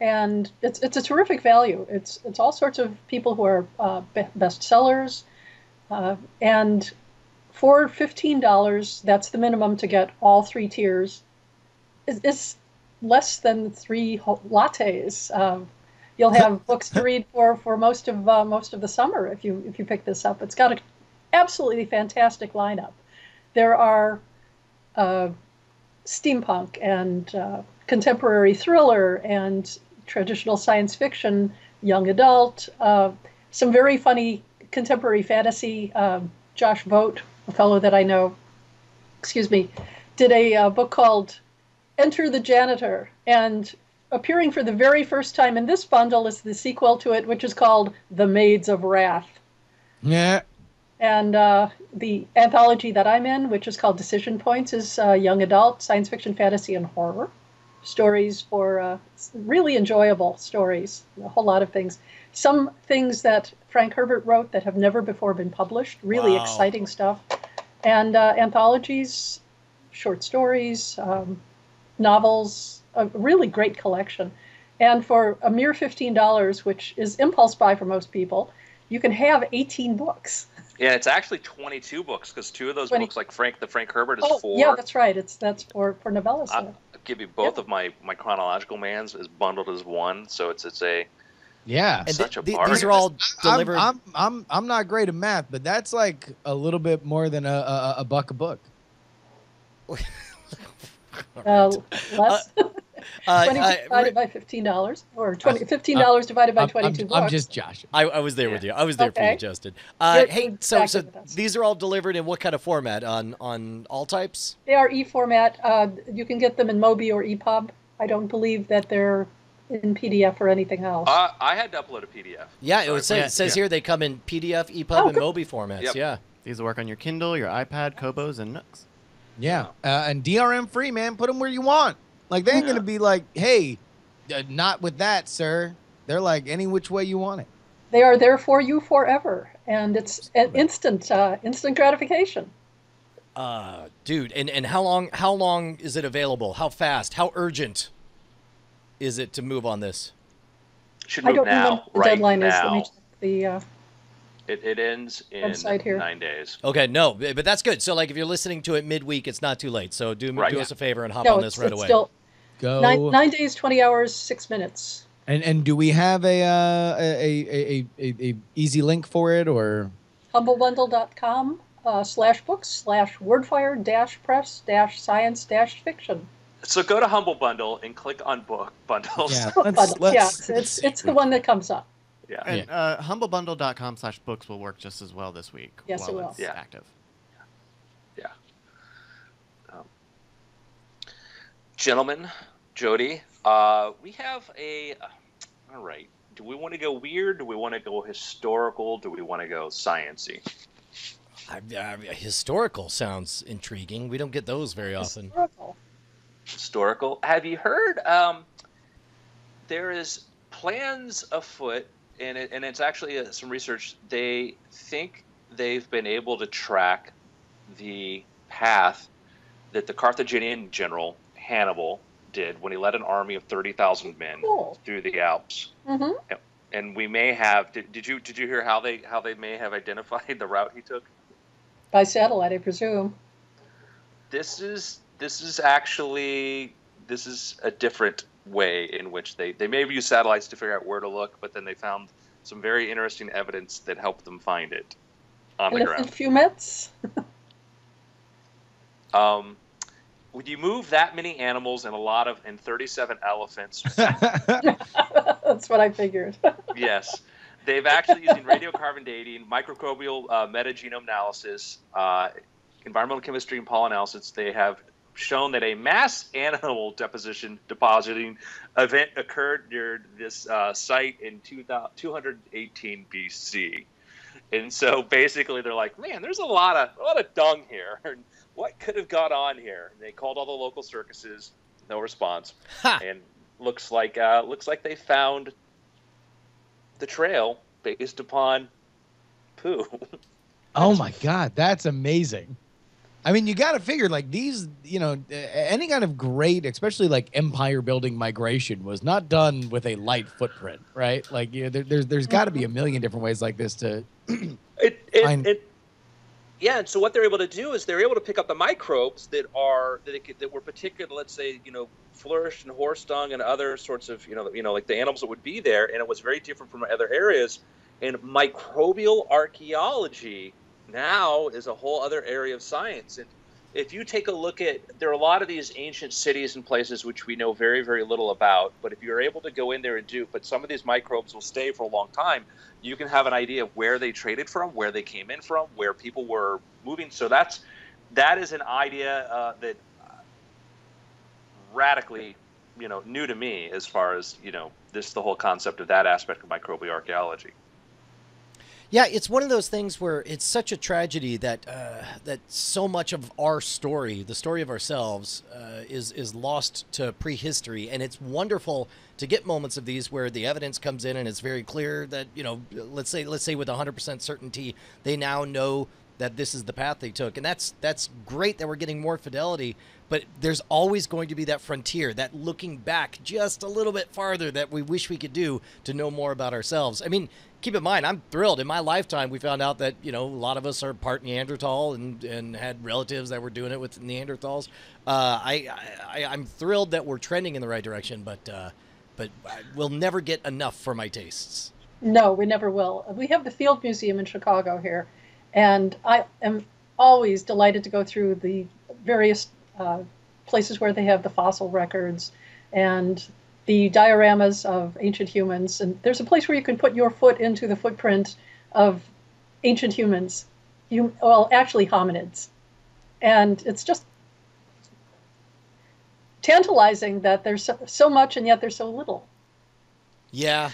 and it's it's a terrific value. It's it's all sorts of people who are uh, be- uh, and for fifteen dollars, that's the minimum to get all three tiers. Is is less than three lattes. Um, you'll have books to read for for most of uh, most of the summer if you if you pick this up. It's got an absolutely fantastic lineup. There are. Uh, steampunk and uh, contemporary thriller and traditional science fiction, young adult, uh, some very funny contemporary fantasy. Um, Josh Vogt, a fellow that I know, excuse me, did a uh, book called Enter the Janitor. And appearing for the very first time in this bundle is the sequel to it, which is called The Maids of Wrath. yeah. And uh, the anthology that I'm in, which is called Decision Points, is uh, young adult science fiction, fantasy, and horror stories for uh, really enjoyable stories. A whole lot of things. Some things that Frank Herbert wrote that have never before been published. Really Wow. exciting stuff. And uh, anthologies, short stories, um, novels. A really great collection. And for a mere fifteen dollars, which is impulse buy for most people, you can have eighteen books. Yeah, it's actually 22 books because two of those 20 books, like Frank, the Frank Herbert, is Oh, four. yeah, that's right. It's that's for for novellas. I- in it. I'll give you both Yep. of my my chronological mans is bundled as one, so it's it's a Yeah. And Such a th- bargain. these are all I'm, delivered. I'm, I'm, I'm not great at math, but that's like a little bit more than a, a, a buck a book. Uh, less Uh, twenty uh, divided by fifteen dollars, or 20, fifteen dollars divided by I'm, twenty-two I'm. I'm just joshing. I, I was there with you. I was there for you, Justin. Uh, You're- hey, so so exactly with us. these are all delivered in what kind of format? On on all types? They are e-format. Uh, you can get them in Mobi or EPUB. I don't believe that they're in PDF or anything else. Uh, I had to upload a PDF. Yeah, it, Sorry. was, say- it says yeah. here they come in PDF, EPUB, Oh, and. Mobi formats. Yep. Yeah. These will work on your Kindle, your iPad, Kobos, and Nooks. Yeah. Uh, and DRM free, man. Put them where you want. Like, they ain't Yeah. going to be like, hey, uh, not with that, sir. They're like, any which way you want it. they are there for you forever, and it's an instant uh, instant gratification. Uh, dude, and, and how long how long is it available? How fast? How urgent is it to move on this? Should move I don't now, remember what the right deadline is. Let me check the. Uh, It, it ends in here. nine days. Okay, no, but but that's good. So like if you're listening to it midweek, it's not too late. So do Right. do us a favor and hop no, on it's, this right it's away. still Go. nine, nine days, twenty hours, six minutes. And and do we have a uh, a, a, a, a, a easy link for it or humblebundle.com uh, slash books slash wordfire dash press dash science dash fiction. So go to Humble Bundle and click on book bundles. yeah? Let's, let's, yeah, it's, it's, it's the one that comes up. Yeah. And uh, humblebundle.com slash books will work just as well this week Yes, while it will. it's Yeah. active. Gentlemen, Jody, uh, we have a. All right. Do we want to go weird? Do we want to go historical? Do we want to go sciency? I, I, historical sounds intriguing. We don't get those very often. Historical. historical. Have you heard? Um, there is plans afoot, and it, and it's actually uh, some research. They think they've been able to track the path that the Carthaginian general Hannibal did when he led an army of thirty thousand men Cool. through the Alps. hmm And we may have. Did, did you did you hear how they how they may have identified the route he took? By satellite, I presume. this is this is actually this is a different way in which they they may have used satellites to figure out where to look, but then they found some very interesting evidence that helped them find it on the Elephant ground. fumets. Um, would you move that many animals and a lot of and 37 elephants, That's what I figured. yes, they've actually using radiocarbon dating, microbial uh, metagenome analysis, uh, environmental chemistry, and pollen analysis. They have shown that a mass animal deposition depositing event occurred near this uh, site in 2000 218 BC. And so basically, they're like, "Man, there's a lot of a lot of dung here. And what could have gone on here?" And they called all the local circuses. No response. Ha! And looks like uh, looks like they found the trail based upon poo. Oh my God, that's amazing. I mean, you got to figure like these, you know, any kind of great, especially like empire building migration was not done with a light footprint, right? Like, you know, there, there's there's got to be a mm-hmm. million different ways like this to. It, it, Fine. it, yeah, and so what they're able to do is they're able to pick up the microbes that are that, it, that were particular, let's say, you know, flourished and horse dung and other sorts of, you know, you know, like the animals that would be there, and it was very different from other areas. And microbial archaeology now is a whole other area of science. And if you take a look at, there are a lot of these ancient cities and places which we know very, very little about. But if you're able to go in there and do, but some of these microbes will stay for a long time you can have an idea of where they traded from, where they came in from, where people were moving. So that's that is an idea uh, that radically, you know, new to me as far as you know this the whole concept of that aspect of microbial archaeology. Yeah, it's one of those things where it's such a tragedy that uh, that so much of our story, the story of ourselves, uh, is is lost to prehistory, and it's wonderful to get moments of these where the evidence comes in and it's very clear that you know, let's say let's say with 100% certainty, they now know that this is the path they took, and that's that's great that we're getting more fidelity. But there's always going to be that frontier, that looking back just a little bit farther that we wish we could do to know more about ourselves. I mean, keep in mind, I'm thrilled. In my lifetime, we found out that you know a lot of us are part Neanderthal and and had relatives that were doing it with Neanderthals. Uh, I, I I'm thrilled that we're trending in the right direction, but uh, but we'll never get enough for my tastes. No, we never will. We have the Field Museum in Chicago here, and I am always delighted to go through the various uh, places where they have the fossil records and the dioramas of ancient humans. And there's a place where you can put your foot into the footprint of ancient humans, you, well, actually hominids. And it's just tantalizing that there's so, so much and yet there's so little. Yeah,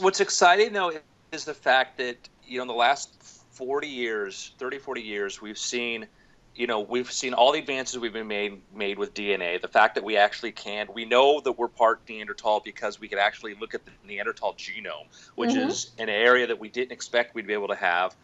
What's exciting though is the fact that you know in the last 40 years, 30, 40 years, we've seen you know we've seen all the advances we've been made made with DNA. The fact that we actually can, we know that we're part Neanderthal because we could actually look at the Neanderthal genome, which Mhm. is an area that we didn't expect we'd be able to have.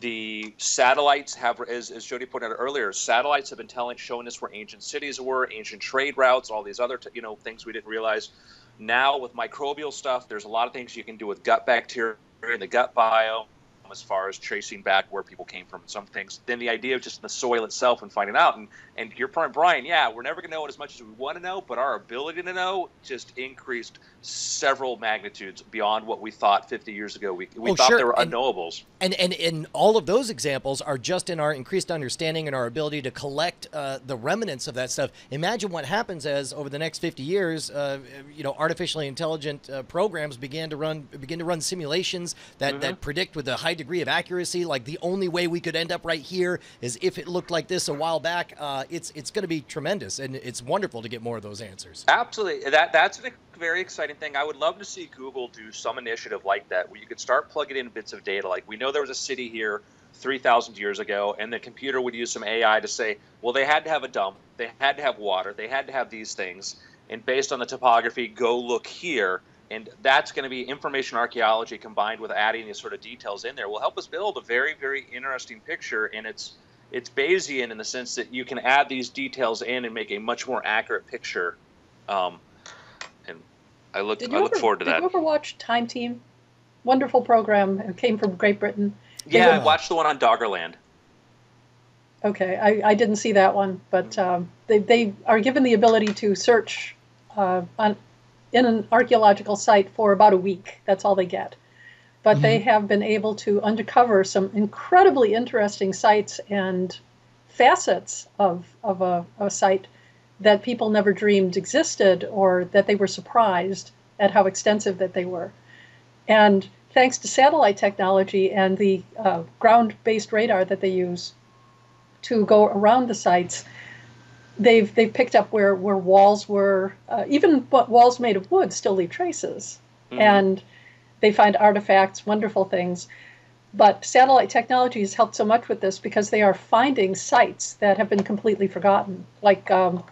The satellites have, as, as Jody pointed out earlier, satellites have been telling, showing us where ancient cities were, ancient trade routes, all these other, t- you know, things we didn't realize. Now with microbial stuff, there's a lot of things you can do with gut bacteria and the gut biome as far as tracing back where people came from and some things. Then the idea of just the soil itself and finding out. And and your point, Brian, yeah, we're never going to know it as much as we want to know, but our ability to know just increased several magnitudes beyond what we thought 50 years ago. We, we Oh, thought sure. they were unknowables. And, and and all of those examples are just in our increased understanding and our ability to collect uh, the remnants of that stuff. Imagine what happens as over the next 50 years, uh, you know, artificially intelligent uh, programs began to run begin to run simulations that, that predict with a high degree of accuracy. Like the only way we could end up right here is if it looked like this a while back. Uh, it's it's going to be tremendous, and it's wonderful to get more of those answers. Absolutely. That that's a very exciting thing. I would love to see Google do some initiative like that, where you could start plugging in bits of data. Like we know there was a city here 3,000 years ago, and the computer would use some AI to say, well, they had to have a dump, they had to have water, they had to have these things, and based on the topography, go look here. And that's going to be information archaeology combined with adding these sort of details in there will help us build a very, very interesting picture. And it's it's Bayesian in the sense that you can add these details in and make a much more accurate picture. Um, I look Did I look ever, forward to did that. you ever watch Time Team? Wonderful program. It came from Great Britain. Yeah, I watched the one on Doggerland. Okay, I, I didn't see that one, but um, they, they are given the ability to search uh, on, in an archaeological site for about a week. That's all they get. But they have been able to uncover some incredibly interesting sites and facets of, of a, a site that people never dreamed existed or that they were surprised at how extensive that they were. And thanks to satellite technology and the uh, ground based radar that they use to go around the sites, they've, they've picked up where, where walls were, uh, even walls made of wood still leave traces. And they find artifacts, wonderful things. But satellite technology has helped so much with this because they are finding sites that have been completely forgotten. Like um,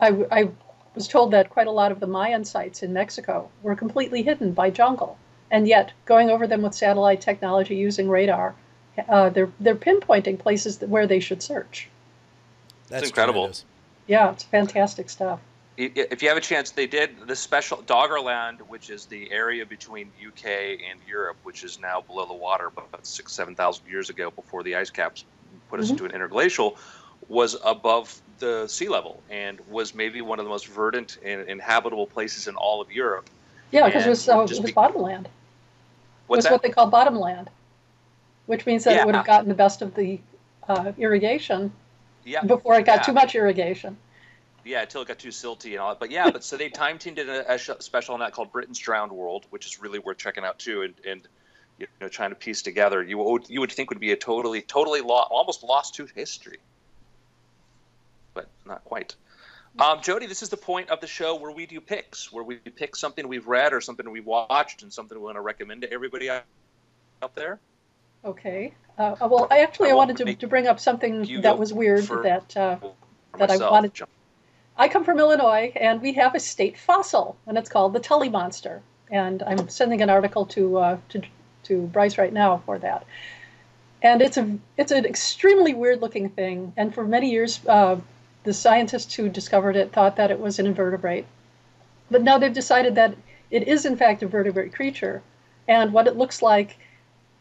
I, I was told that quite a lot of the Mayan sites in Mexico were completely hidden by jungle, and yet going over them with satellite technology using radar, uh, they're they're pinpointing places that, where they should search. That's incredible. tremendous. Yeah, it's fantastic stuff. If you have a chance, they did the special Doggerland, which is the area between UK and Europe, which is now below the water, about six, seven thousand years ago, before the ice caps put us into an interglacial, was above the sea level and was maybe one of the most verdant and inhabitable places in all of Europe. Yeah, because it was uh, it was be- bottomland. It What's was that? what they call bottomland, which means that Yeah. it would have gotten the best of the uh, irrigation yeah, before it got yeah. too much irrigation. Yeah, until it got too silty and all that. But yeah, but so they time teamed in a, a special on that called Britain's Drowned World, which is really worth checking out too, and, and you know trying to piece together. You would you would think would be a totally totally lost, almost lost to history, but not quite. Um, Jody, this is the point of the show where we do picks, where we pick something we've read or something we've watched and something we want to recommend to everybody out there. Okay. Uh, well, I actually I I wanted to, to bring up something that was weird that uh, That I wanted- John. I come from Illinois, and we have a state fossil, and it's called the Tully monster. And I'm sending an article to uh, to to Bryce right now for that. And it's a it's an extremely weird looking thing. And for many years, uh, the scientists who discovered it thought that it was an invertebrate, but now they've decided that it is in fact a vertebrate creature. And what it looks like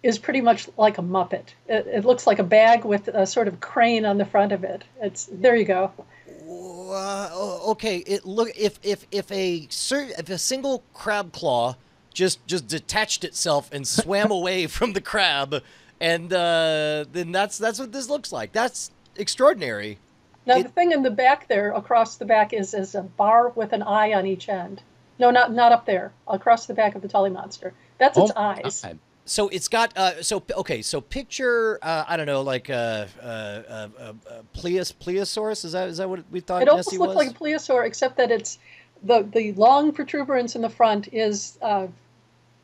is pretty much like a muppet. It, it looks like a bag with a sort of crane on the front of it. It's there you go. Uh, okay, it look if if if a if a single crab claw just just detached itself and swam away from the crab, and uh, then that's that's what this looks like. That's extraordinary. Now It- the thing in the back there, across the back, is is a bar with an eye on each end. No, not not up there. Across the back of the Tully monster. That's its Oh, eyes. God. So it's got uh, so okay. So picture uh, I don't know like a uh, uh, uh, uh, Pleis Plesiosaurus. Is that is that what we thought It almost Nessie looks was? like a plesiosaur, except that it's the the long protuberance in the front is uh,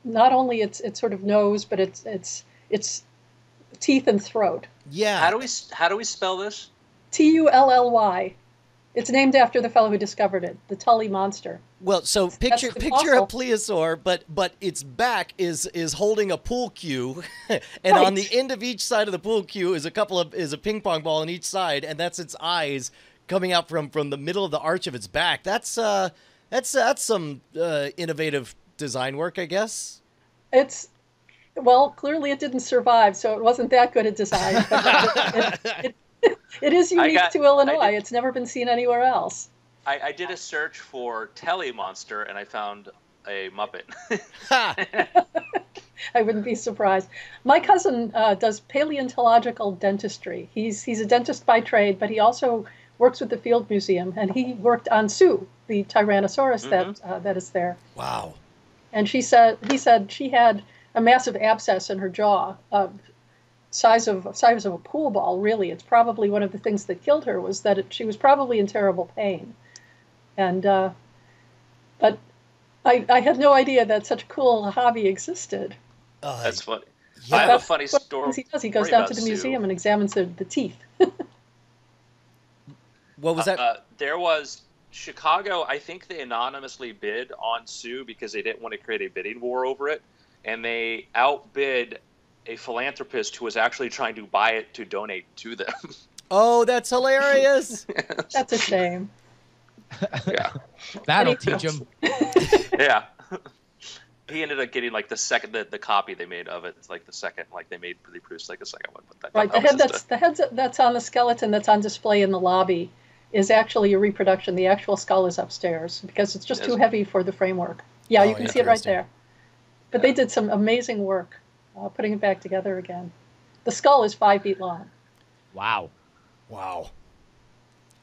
not only its its sort of nose, but its its its teeth and throat. yeah. How do we how do we spell this? T U L L Y. It's named after the fellow who discovered it, the Tully monster. Well, so picture picture a fossil. plesiosaur, but but its back is is holding a pool cue, and on the end of each side of the pool cue is a couple of is a ping pong ball on each side, and that's its eyes coming out from from the middle of the arch of its back. That's uh that's that's some uh, innovative design work, I guess. It's well, clearly it didn't survive, so it wasn't that good a design. It, it, it, it is unique got- to Illinois. Did- It's never been seen anywhere else. I, I did a search for Telly Monster and I found a Muppet. I wouldn't be surprised. My cousin uh, does paleontological dentistry. He's he's a dentist by trade, but he also works with the Field Museum, and he worked on Sue, the Tyrannosaurus that uh, that is there. wow. And she said he said she had a massive abscess in her jaw, uh, size of size of a pool ball. Really, it's probably one of the things that killed her was that it, she was probably in terrible pain. And uh, but I I had no idea that such a cool hobby existed. Uh, That's funny. yeah. I have a funny one of the story. He does. He goes down to the Sue. museum and examines the, the teeth. what was that? Uh, there was Chicago. I think they anonymously bid on Sue because they didn't want to create a bidding war over it, and they outbid a philanthropist who was actually trying to buy it to donate to them. oh, that's hilarious. That's a shame. yeah, That'll Anything teach him. yeah. he ended up getting like the second the, the copy they made of it. It's like the second like they made they produced like a second one. But that, Right. The that was head that's a- the head that's on the skeleton that's on display in the lobby is actually a reproduction. The actual skull is upstairs because it's just Yes. too heavy for the framework. Yeah, Oh, you can see it right there. But they did some amazing work uh, putting it back together again. The skull is five feet long. Wow. Wow.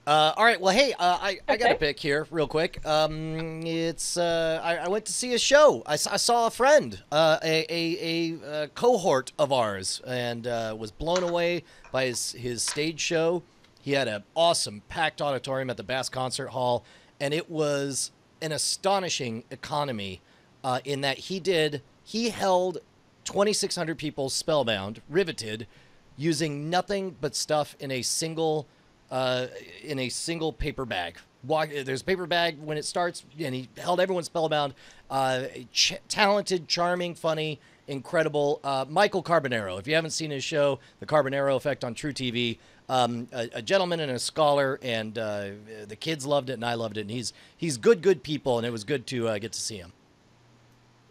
Uh, all right. Well, hey, uh, I, I got a Okay. pick here, real quick. Um, it's uh, I, I went to see a show. I saw a friend, uh, a, a, a, uh cohort of ours, and uh, was blown away by his his stage show. He had an awesome packed auditorium at the Bass Concert Hall, and it was an astonishing economy uh, in that he did he held 2,600 people spellbound, riveted, using nothing but stuff in a single uh, in a single paper bag. Walk, there's a paper bag when it starts, and he held everyone spellbound. Uh, ch- talented, charming, funny, incredible. Uh, Michael Carbonaro. If you haven't seen his show, The Carbonaro Effect on truTV, um, a, a gentleman and a scholar, and uh, the kids loved it, and I loved it. And he's he's good, good people, and it was good to uh, get to see him.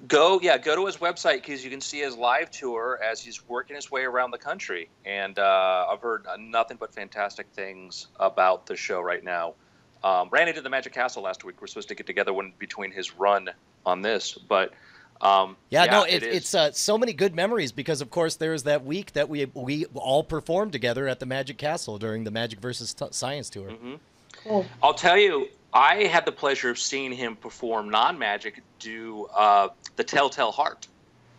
Go, yeah, go to his website because you can see his live tour as he's working his way around the country. And uh, I've heard uh, nothing but fantastic things about the show right now. Um, ran into the Magic Castle last week. We're supposed to get together one between his run on this, but um, Yeah, no, it it, is. it's uh, so many good memories because, of course, there was that week that we we all performed together at the Magic Castle during the Magic versus T- Science tour. Mm-hmm. Cool. I'll tell you, I had the pleasure of seeing him perform non-magic do uh, the Telltale Heart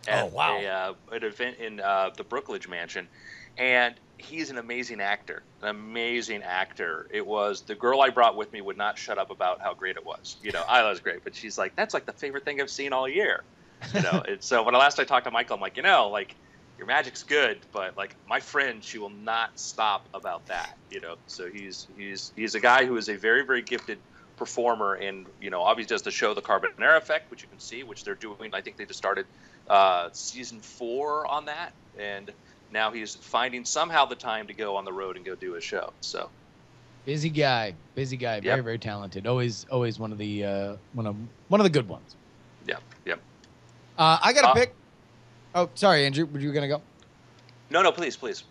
at Oh, wow. a, uh, an event in uh, the Brookledge Mansion, and he's an amazing actor, an amazing actor. It was the girl I brought with me would not shut up about how great it was. You know, I was great, but she's like, "That's like the favorite thing I've seen all year." You know, and so when I last I talked to Michael, I'm like, you know, like your magic's good, but like my friend, she will not stop about that. You know, so he's he's he's a guy who is a very very gifted performer, and you know, obviously does the show The Carbonaro Effect, which you can see, which they're doing. I think they just started uh, season four on that, and now he's finding somehow the time to go on the road and go do a show. So Busy guy. Busy guy. Very, Yep. very talented. Always, always one of the uh, one of one of the good ones. yeah, yeah. Uh, I got a Uh, pick. Oh, sorry, Andrew. Were you gonna go? No, no, please, please.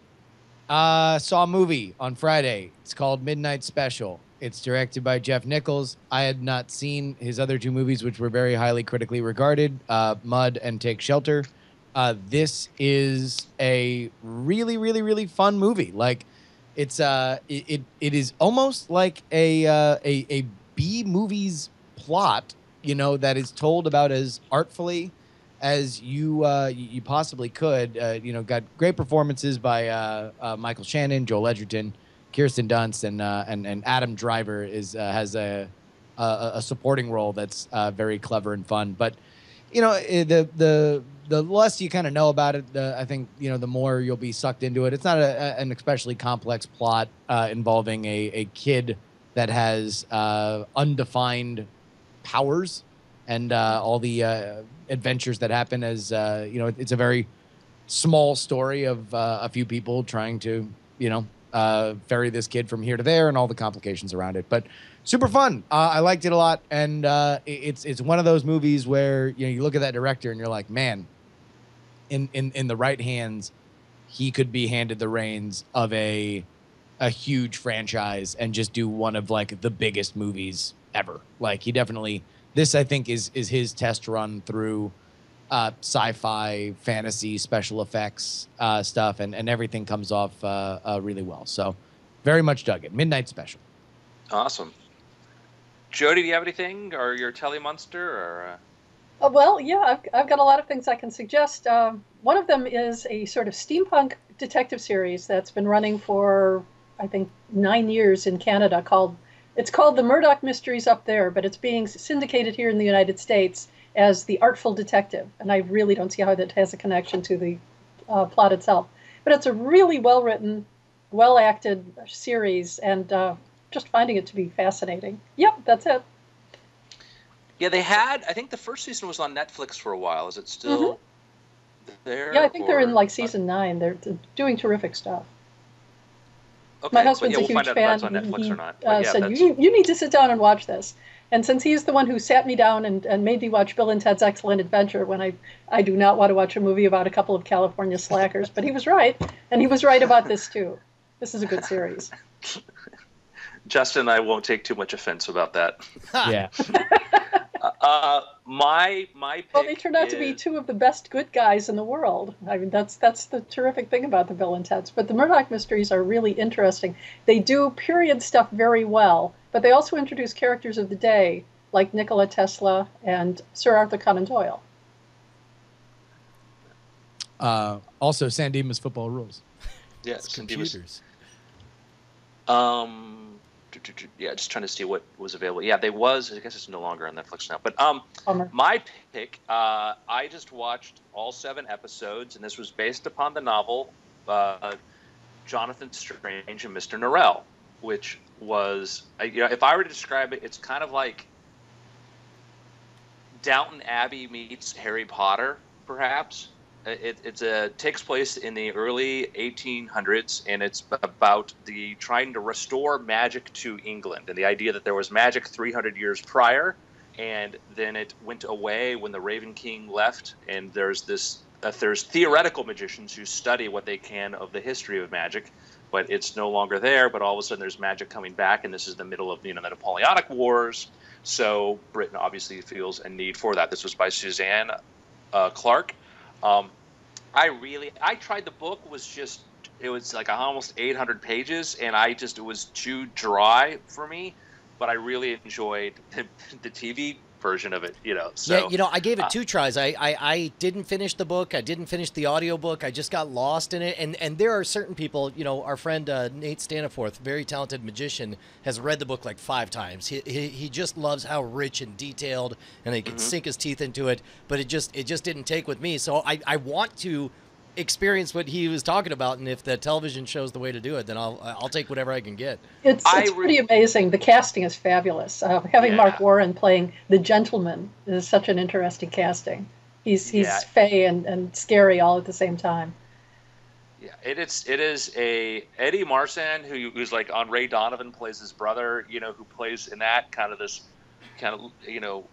Uh, saw a movie on Friday. It's called Midnight Special. It's directed by Jeff Nichols. I had not seen his other two movies, which were very highly critically regarded uh, Mud and Take Shelter. Uh, this is a really, really, really fun movie. Like, it's uh, it, it, it is almost like a, uh, a a B movies plot, you know, that is told about as artfully as you uh, you possibly could. Uh, you know, got great performances by uh, uh, Michael Shannon, Joel Edgerton, Kirsten Dunst, and uh, and and Adam Driver is uh, has a, a a supporting role that's uh, very clever and fun. But you know, eh, the the the less you kind of know about it, the, I think you know the more you'll be sucked into it. It's not a, an especially complex plot uh, involving a, a kid that has uh, undefined powers and uh, all the adventures that happen as you know it's a very small story of a few people trying to you know uh, ferry this kid from here to there and all the complications around it. But super fun. Uh, i liked it a lot. And uh, it's it's one of those movies where you know you look at that director and you're like man in in, in the right hands he could be handed the reins of a a huge franchise and just do one of like the biggest movies ever. Like he definitely this I think is is his test run through uh, sci-fi, fantasy, special effects uh, stuff, and and everything comes off uh, uh, really well. So very much dug it. Midnight Special. Awesome. Jody, do you have anything, or your telemonster, or? Uh... Uh, well, yeah, I've, I've got a lot of things I can suggest. Um, one of them is a sort of steampunk detective series that's been running for, I think, nine years in Canada called. It's called The Murdoch Mysteries Up There, but it's being syndicated here in the United States as The Artful Detective. And I really don't see how that has a connection to the uh, plot itself. But it's a really well written, well acted series, and uh, just finding it to be fascinating. Yep, that's it. Yeah, they had. I think the first season was on Netflix for a while. Is it still there? Mm-hmm. Yeah, I think they're in like season nine. They're, doing terrific stuff. Okay, My husband's yeah, a we'll huge find out fan. if that's on Netflix he, or not. uh, yeah, said you, you need to sit down and watch this. And since he's the one who sat me down and, and made me watch Bill and Ted's Excellent Adventure when I, I do not want to watch a movie about a couple of California slackers, but he was right. And he was right about this too. This is a good series. Justin I won't take too much offense about that. yeah. Uh, my my pick Well, they turned out to be two of the best good guys in the world. I mean, that's that's the terrific thing about the Bill and Ted's. But the Murdoch mysteries are really interesting. They do period stuff very well, but they also introduce characters of the day like Nikola Tesla and Sir Arthur Conan Doyle. Uh, also, San Dimas football rules. yeah, It's Cindy was- computers. Um, yeah, just trying to see what was available. Yeah, they was. I guess it's no longer on Netflix now. But um, Bummer. my pick. Uh, I just watched all seven episodes, and this was based upon the novel uh, Jonathan Strange and Mr. Norrell, which was, uh, you know, if I were to describe it, it's kind of like Downton Abbey meets Harry Potter, perhaps. It, it's a takes place in the early 1800s, and it's about the trying to restore magic to England, and the idea that there was magic 300 years prior, and then it went away when the Raven King left, and there's this uh, there's theoretical magicians who study what they can of the history of magic, but it's no longer there. But all of a sudden, there's magic coming back, and this is the middle of you know the Napoleonic Wars. So Britain obviously feels a need for that. This was by Suzanne uh, Clarke. Um, I really, I tried the book was just it was like almost 800 pages, and I just it was too dry for me. But I really enjoyed the, the TV version of it. You know, so yeah, you know, I gave it uh, two tries. I, I, I didn't finish the book. I didn't finish the audiobook. I just got lost in it. And and there are certain people, you know, our friend uh, Nate Staniforth, very talented magician, has read the book like five times. He, he, he just loves how rich and detailed, and he can Mhm. sink his teeth into it. But it just it just didn't take with me. So I, I want to experience what he was talking about, and if the television shows the way to do it, then I'll I'll take whatever I can get. It's, I it's re- pretty amazing. The casting is fabulous. Uh, having Marc Warren playing the gentleman is such an interesting casting. He's he's Yeah. fey and, and scary all at the same time. Yeah, it is. It is a Eddie Marsan who who's like on Ray Donovan plays his brother. You know, who plays in that kind of this kind of you know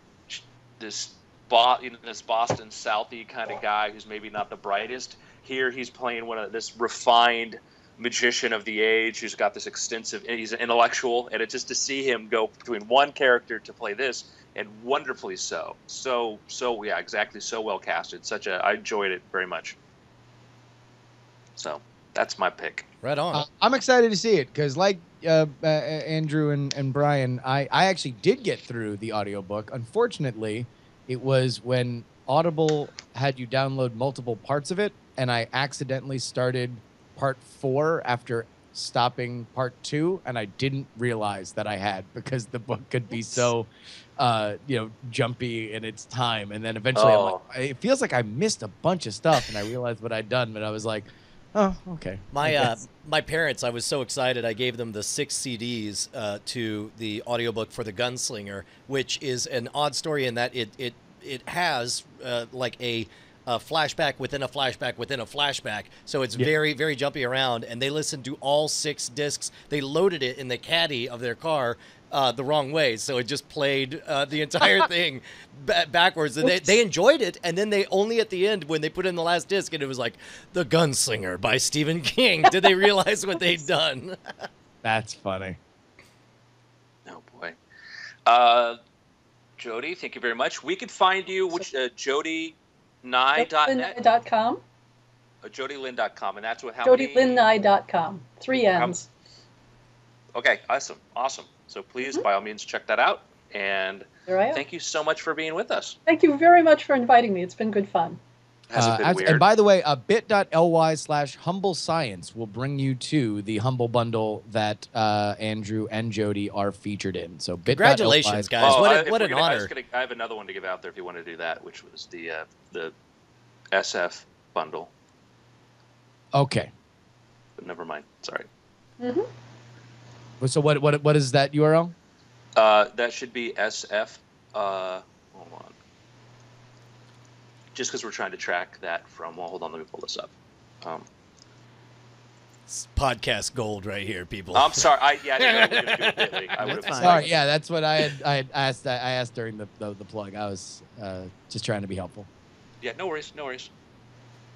this Bo- you know, this Boston Southie kind of guy who's maybe not the brightest. Here, he's playing one of this refined magician of the age who's got this extensive. He's an intellectual, and it's just to see him go between one character to play this, and wonderfully so. So so yeah, exactly. So well casted. Such a. I enjoyed it very much. So that's my pick. Right on. Uh, I'm excited to see it because, like uh, uh, Andrew and, and Brian, I, I actually did get through the audiobook. Unfortunately, it was when Audible had you download multiple parts of it, and I accidentally started part four after stopping part two, and I didn't realize that I had because the book could be so, uh, you know, jumpy in its time. And then eventually, I'm Oh. like, it feels like I missed a bunch of stuff, and I realized what I'd done, but I was like, oh, okay. My uh, my parents, I was so excited. I gave them the six CDs uh, to the audiobook for the Gunslinger, which is an odd story in that it it it has uh, like a, a flashback within a flashback within a flashback. So it's Yeah. very very jumpy around. And they listened to all six discs. They loaded it in the caddy of their car. Uh, the wrong way, so it just played uh, the entire thing ba- backwards, and they, they enjoyed it. And then they only at the end, when they put in the last disc, and it was like "The Gunslinger" by Stephen King. Did they realize what they'd done? That's funny. Oh boy. Uh, Jody, thank you very much. We could find you which uh, jodynye.net, JodyLynnNye.com. uh, jodylyn.com, and that's what how many? JodyLynnNye.com. Three N's. Okay, awesome, awesome. So please, Mm-hmm. by all means, check that out. And There I am. thank you so much for being with us. Thank you very much for inviting me. It's been good fun. Has Uh, as- weird? and by the way, uh, bit.ly slash humble science will bring you to the humble bundle that uh, Andrew and Jody are featured in. So bit.ly Congratulations, guys! Oh, what I- a, what an gonna- I, honor! gonna, I have another one to give out there if you want to do that, which was the uh, the SF bundle. Okay. But never mind. Sorry. hmm So what what what is that URL? Uh, that should be SF. Uh, hold on. Just because we're trying to track that from. Well, hold on. Let me pull this up. Um, It's podcast gold right here, people. I'm sorry. I yeah, I didn't know we were gonna do it Bitly. I would That's have. Sorry, yeah, that's what I had. I had asked. I asked during the the, the plug. I was uh, just trying to be helpful. Yeah, no worries, no worries.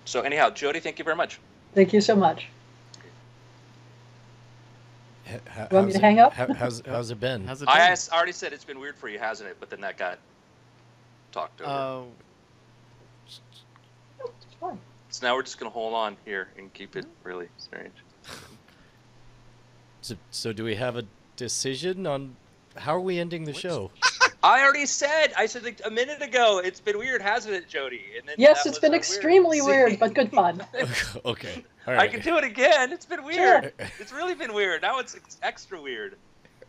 So anyhow, Jody, thank you very much. Thank you so much. H- how- You want me to it- hang up? how- how's how's it been? How's it I been? asked, I already said it's been weird for you, hasn't it? But then that got talked over. Oh, It's fine. so now we're just gonna hold on here and keep it really strange. So, so do we have a decision on how are we ending the Which- show? I already said. I said like a minute ago. It's been weird, hasn't it, Jody? And then Yes, it's been extremely weird. weird, but good fun. okay. All I can do it again. It's been Sure. weird. It's really been weird. Now it's ex- extra weird.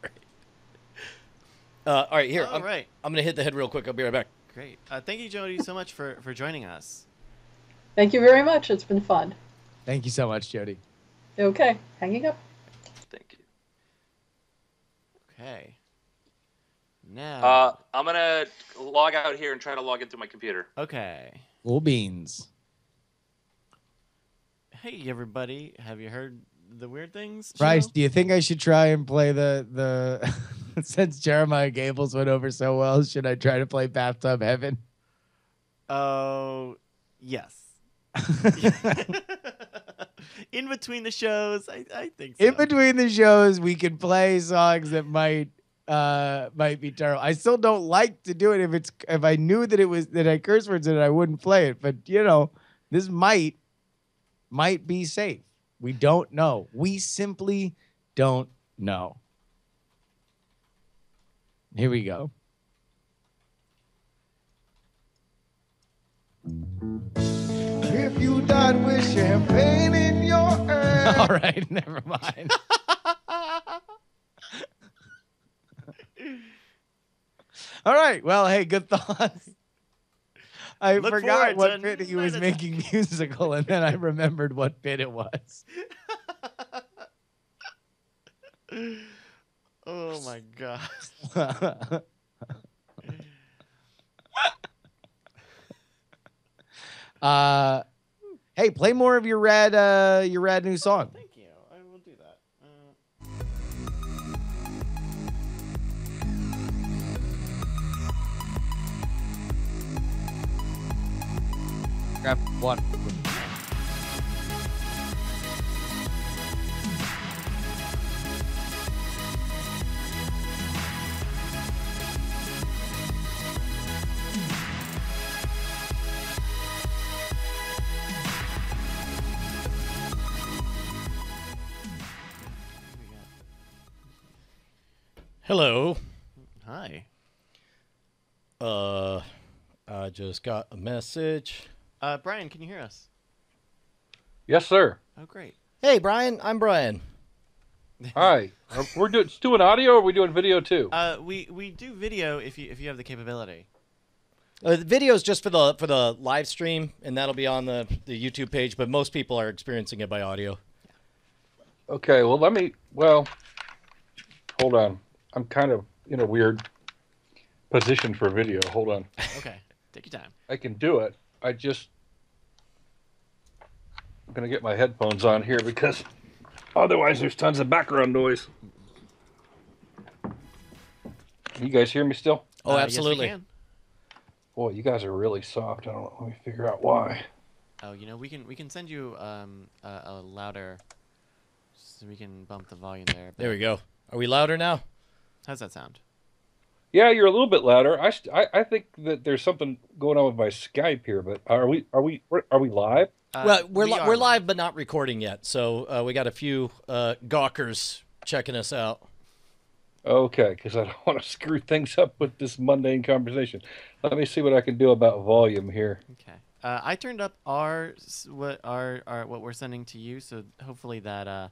Uh, all right, here. all I'm, right. I'm gonna hit the head real quick. I'll be right back. Great. Uh, thank you, Jody, so much for for joining us. Thank you very much. It's been fun. Thank you so much, Jody. Okay, hanging up. Thank you. Okay. Now. Uh, I'm gonna log out here and try to log into my computer. okay. Cool beans. Hey, everybody. Have you heard the weird things? Bryce, show? do you think I should try and play the the since Jeremiah Gables went over so well? Should I try to play Bathtub Heaven? Oh, yes. In between the shows, I, I think so. In between the shows, we can play songs that might uh might be terrible. I still don't like to do it if it's if I knew that it was that I curse words in it, I wouldn't play it. But you know, this might might be safe. We don't know. We simply don't know. Here we go. If you died with champagne in your hand. All right, never mind. All right. Well, hey, good thoughts. I Look forgot what to bit he was making musical, and then I remembered what bit it was. oh my god. uh, hey, play more of your rad, uh, your rad new song. Thank you. I will do that. Uh, Grab one. Hello. Hi. Uh, I just got a message. Uh, Brian, can you hear us? Yes, sir. Oh, great. Hey, Brian. I'm Brian. Hi. Are- We're doing just doing audio, or are we doing video too? Uh, we we do video if you if you have the capability. Uh, the video is just for the for the live stream, and that'll be on the the YouTube page. But most people are experiencing it by audio. Okay. Well, let me. Well, hold on. I'm kind of in a weird position for video. Hold on. Okay. Take your time. I can do it. I just. I'm gonna get my headphones on here because otherwise there's tons of background noise. Can you guys hear me still? Oh, Uh, absolutely. Yes. Boy, you guys are really soft. I don't know. Let me figure out why. Oh, you know we can we can send you um a, a louder, so we can bump the volume there. There we go. Are we louder now? How's that sound? Yeah, you're a little bit louder. I, st- I I think that there's something going on with my Skype here, but are we are we are we live? Uh, well, we're we li- are we're live, but not recording yet. So uh, we got a few uh, gawkers checking us out. Okay, because I don't want to screw things up with this mundane conversation. Let me see what I can do about volume here. Okay. Uh, I turned up our what our, our what we're sending to you, so hopefully that uh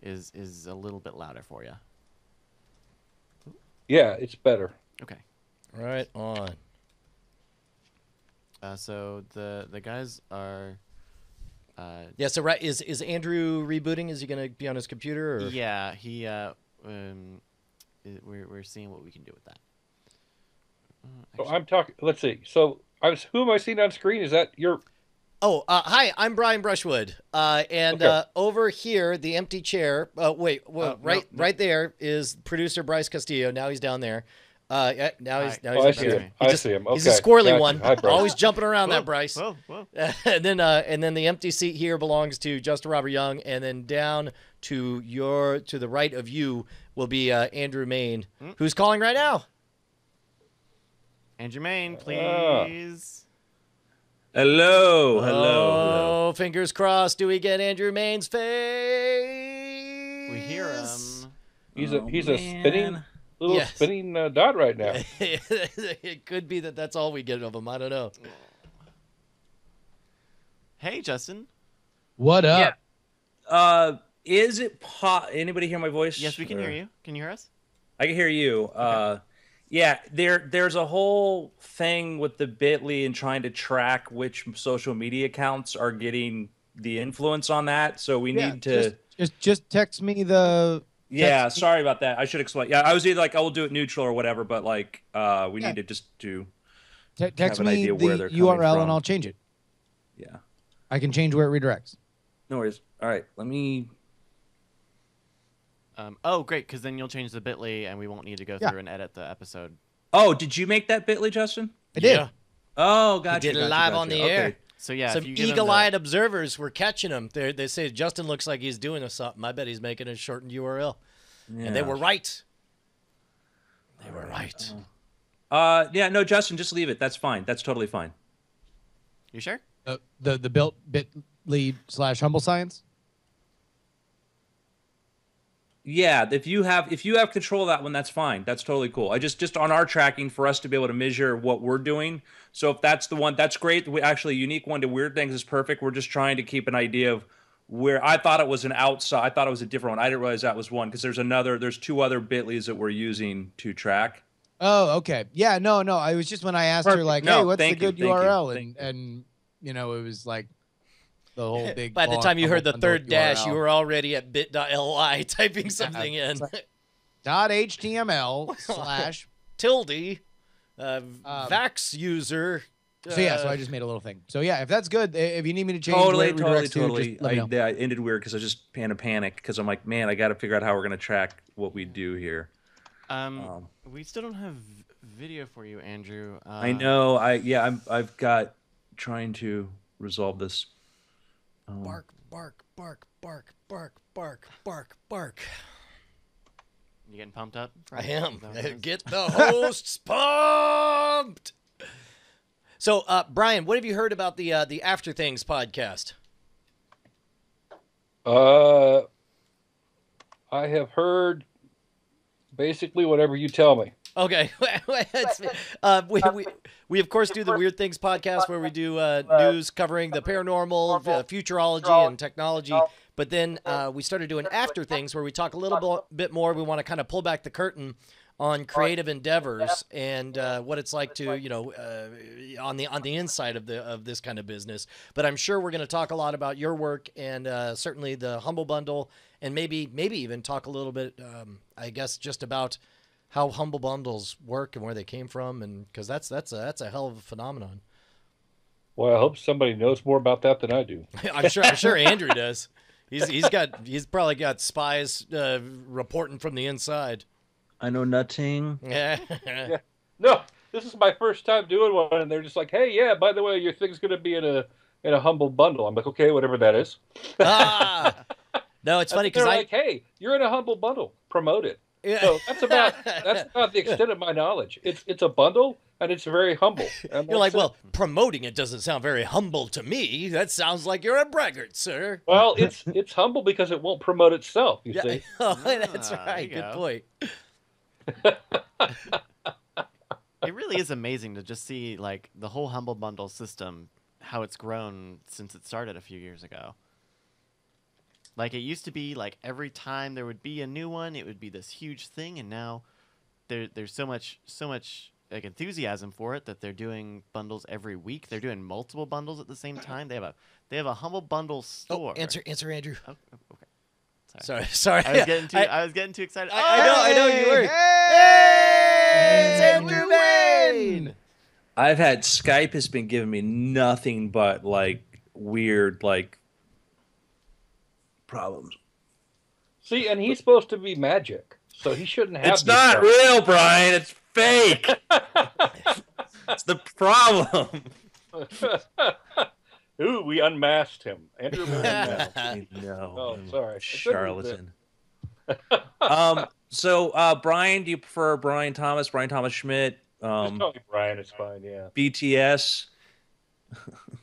is is a little bit louder for you. Yeah, it's better. Okay. Right on. Uh, so the the guys are. Uh, Yeah. So right is is Andrew rebooting? Is he gonna be on his computer? Or? yeah, he. Uh, um, i- we're we're seeing what we can do with that. Uh, So I'm talking. Let's see. So I was. Who am I seeing on screen? Is that your? Oh, uh, hi, I'm Brian Brushwood. Uh, and Okay. uh, over here, the empty chair. Uh, wait, well, Oh, no, right, no. right there is producer Bryce Castillo. Now he's down there. Uh, yeah, now he's now Oh, he's I see here. him. He I just- see him. He's a Okay, squirrely gotcha. one, Hi, always jumping around Whoa, that Bryce. Whoa, whoa. and then uh, and then the empty seat here belongs to Justin Robert Young, and then down to your to the right of you will be uh, Andrew Mayne, Hmm. who's calling right now. Andrew Mayne, Ah. please. Hello, hello, hello. Oh, fingers crossed. Do we get Andrew Mayne's face? We hear him. He's a Oh, he's a spinning little Yes. spinning uh, dot right now. it could be that that's all we get of him. I don't know. Hey, Justin. What up? Yeah. Uh, is it po- anybody hear my voice? Yes, we can Or- hear you. Can you hear us? I can hear you. Uh, yeah, there there's a whole thing with the Bitly and trying to track which social media accounts are getting the influence on that. So we Yeah, need to. just, just just text me the yeah, sorry about that. I should explain. Yeah, I was either like I will do it neutral or whatever, but like uh, we Yeah. need to just do. te- text me the where they're coming URL from. and I'll change it. Yeah, I can change where it redirects. no worries. All right, let me. Um, oh, great, because then you'll change the Bitly, and we won't need to go Yeah. through and edit the episode. Oh, did you make that Bitly, Justin? I did. Yeah. Oh, gotcha. did it gotcha, live on the Okay. air. So yeah, Some if you give him the- eagle-eyed observers were catching him. They they say Justin looks like he's doing something. I bet he's making a shortened URL, and they were right. They were right. Uh, yeah, no, Justin, just leave it. That's fine. That's totally fine. You sure? Uh, the the built bit.ly slash humble science. Yeah, if you have if you have control of that one, that's fine. That's totally cool. I just just on our tracking for us to be able to measure what we're doing. So if that's the one, that's great. We actually unique one to weird things is perfect. We're just trying to keep an idea of where I thought it was an outside. I thought it was a different one. I didn't realize that was one because there's another. There's two other Bitleys that we're using to track. Oh, okay. Yeah, no, no. I was just when I asked her like, No, "Hey, what's the good you, URL?" and and you know, it was like the whole big. By the long time you heard the third dash, you were already at bit.ly typing something in. like- dot html slash. Tilde, uh, Um, Vax user. So yeah, so uh, I just made a little thing. So yeah, if that's good, if you need me to change Totally, where it totally, to, totally. just let I, me know. yeah, it ended weird because I just pan a panic because I'm like, man, I got to figure out how we're gonna track what we do here. Um, Um, we still don't have video for you, Andrew. Uh, I know. I yeah. I'm. I've got trying to resolve this. Um, bark, bark, bark, bark, bark, bark, bark, bark. You getting pumped up? I am. that what it is? Get the hosts pumped. So, uh, Brian, what have you heard about the uh, the After Things podcast? Uh, I have heard basically whatever you tell me. Okay, uh, we, we we of course do the Weird Things podcast where we do uh, news covering the paranormal, uh, futurology, and technology. But then uh, we started doing After Things where we talk a little bit more. We want to kind of pull back the curtain on creative endeavors and uh, what it's like to you know uh, on the on the inside of the of this kind of business. But I'm sure we're going to talk a lot about your work and uh, certainly the Humble Bundle and maybe maybe even talk a little bit, um, I guess, just about how humble bundles work and where they came from, and because that's that's a that's a hell of a phenomenon. Well, I hope somebody knows more about that than I do. I'm sure I'm sure Andrew does. He's he's got he's probably got spies uh, reporting from the inside. I know nothing. Yeah. No, this is my first time doing one, and they're just like, "Hey, yeah, by the way, your thing's going to be in a in a humble bundle." I'm like, "Okay, whatever that is." ah. No, it's funny they're because I like, "Hey, you're in a humble bundle. Promote it." Yeah. So that's about that's about the extent of my knowledge. It's it's a bundle, and it's very humble. And You're like, it. well, promoting it doesn't sound very humble to me. That sounds like you're a braggart, sir. well, it's it's humble because it won't promote itself. You Yeah, see, oh, that's Ah, right. you Good go. point. it really is amazing to just see like the whole humble bundle system how it's grown since it started a few years ago like it used to be like every time there would be a new one it would be this huge thing and now there, there's so much so much like enthusiasm for it that they're doing bundles every week. They're doing multiple bundles at the same time. They have a they have a humble bundle oh, store. Oh, answer, answer, Andrew. Oh, oh, okay. Sorry, sorry. I was getting too I, I, was getting too excited. I- I know, I know you were. Hey, Hey, Andrew Wayne. I've had Skype has been giving me nothing but like weird like problems. See, and he's supposed to be magic, so he shouldn't have. It's not problems. real, Brian. It's fake. That's the problem. Ooh, we unmasked him. Andrew was unmasked. no. Oh, sorry. I couldn't Charlatan. um. So, uh, Brian, do you prefer Brian Thomas, Brian Thomas Schmidt, Just um, call me Brian. It's fine. Yeah. BTS?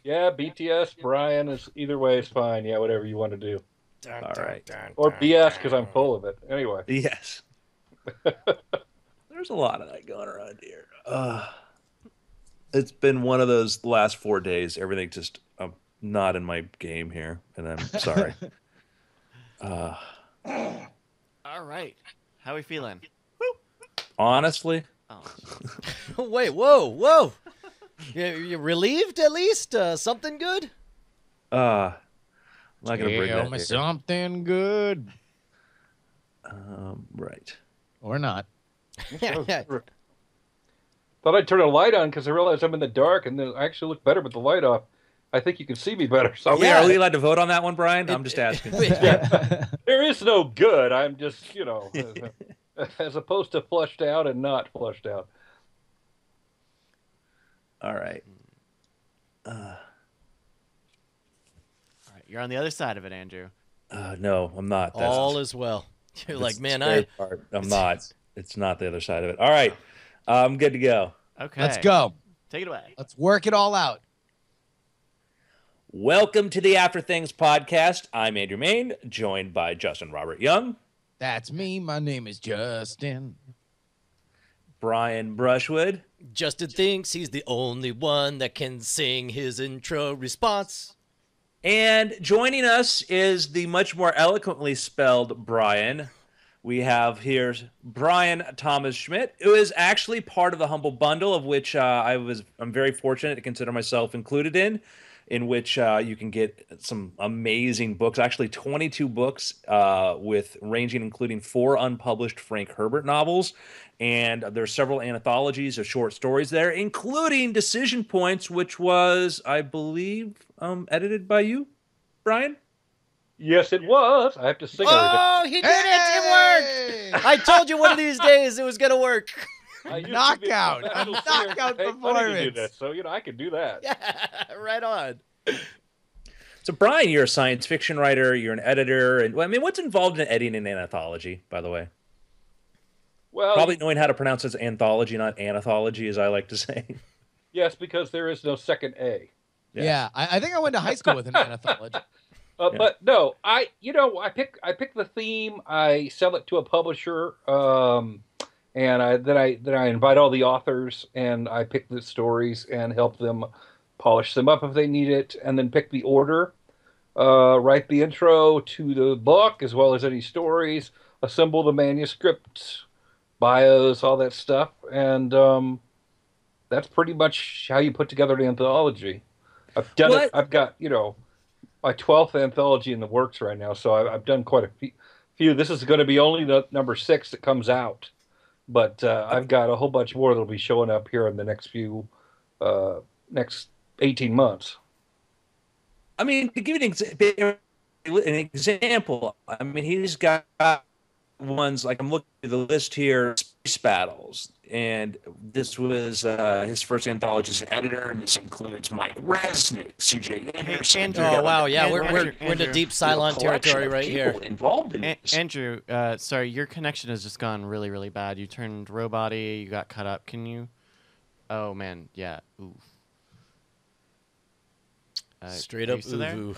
Yeah. BTS. Brian is either way is fine. Yeah. Whatever you want to do. All right. Or BS because I'm full of it. Anyway. Yes. There's a lot of that going around here. Uh, it's been one of those last four days. Everything just I'm not in my game here, and I'm sorry. uh, All right. How are we feeling? honestly, Oh, Wait, whoa, whoa. You, you relieved at least? Uh, something good? uh, I'm not gonna bring Tell that. me here. something good Um, right. or not. Thought I'd turn a light on because I realized I'm in the dark and then I actually look better with the light off. I think you can see me better. So Are we, Yeah. are we allowed to vote on that one, Brian? I'm just asking. there is no good. I'm just, you know, as opposed to flushed out and not flushed out. All right. all right. You're on the other side of it, Andrew. Uh, no, I'm not. That's, All is well. You're like, man, I. part. I'm not. It's not the other side of it. All right. I'm good to go. Okay. Let's go. Take it away. Let's work it all out. Welcome to the After Things podcast. I'm Andrew Mayne, joined by Justin Robert Young, That's me. My name is Justin. Brian Brushwood, Justin thinks he's the only one that can sing his intro response. And joining us is the much more eloquently spelled Brian. We have here Brian Thomas Schmidt, who is actually part of the Humble Bundle, of which uh, I was I'm very fortunate to consider myself included in, in which uh, you can get some amazing books. Actually, 22 books uh, with ranging including four unpublished Frank Herbert novels, and there's several anthologies of short stories there, including Decision Points, which was I believe um, edited by you, Brian. Yes, it was. I have to sing everything. Oh, he did it! It worked! I told you one of these days it was gonna work. I used to be knockout. A knockout It paid money to do performance. that, so you know I could do that. Yeah, right on. So, Brian, you're a science fiction writer. You're an editor, and I mean, what's involved in editing an anthology? By the way, Well, probably knowing how to pronounce it as anthology, not anthology, as I like to say. yes, because there is no second A. Yeah, I, I think I went to high school with an anthology. Uh, Yeah. But no, I you know I pick I pick the theme, I sell it to a publisher, um, and I then I then I invite all the authors and I pick the stories and help them polish them up if they need it, and then pick the order, uh, write the intro to the book as well as any stories, assemble the manuscripts, bios, all that stuff, and um, that's pretty much how you put together an anthology. I've done What- it. I've got you know my twelfth anthology in the works right now, so I, I've done quite a fe- few. This is going to be only the number six that comes out, but uh, I've got a whole bunch more that'll be showing up here in the next few, uh, next eighteen months. I mean, to give you an, exa- an example, I mean, he's got ones like I'm looking at the list here, Battles, and this was uh, his first anthology as editor, and this includes Mike Resnick, C.J. Anderson. Andrew. Oh wow, yeah, we're Andrew, we're, we're into Andrew. deep Cylon territory right here. Involved in An- this. Andrew, uh, sorry, your connection has just gone really, really bad. You turned roboty. You got cut up. Can you? Oh man, yeah. Oof. Uh, Straight up you still there?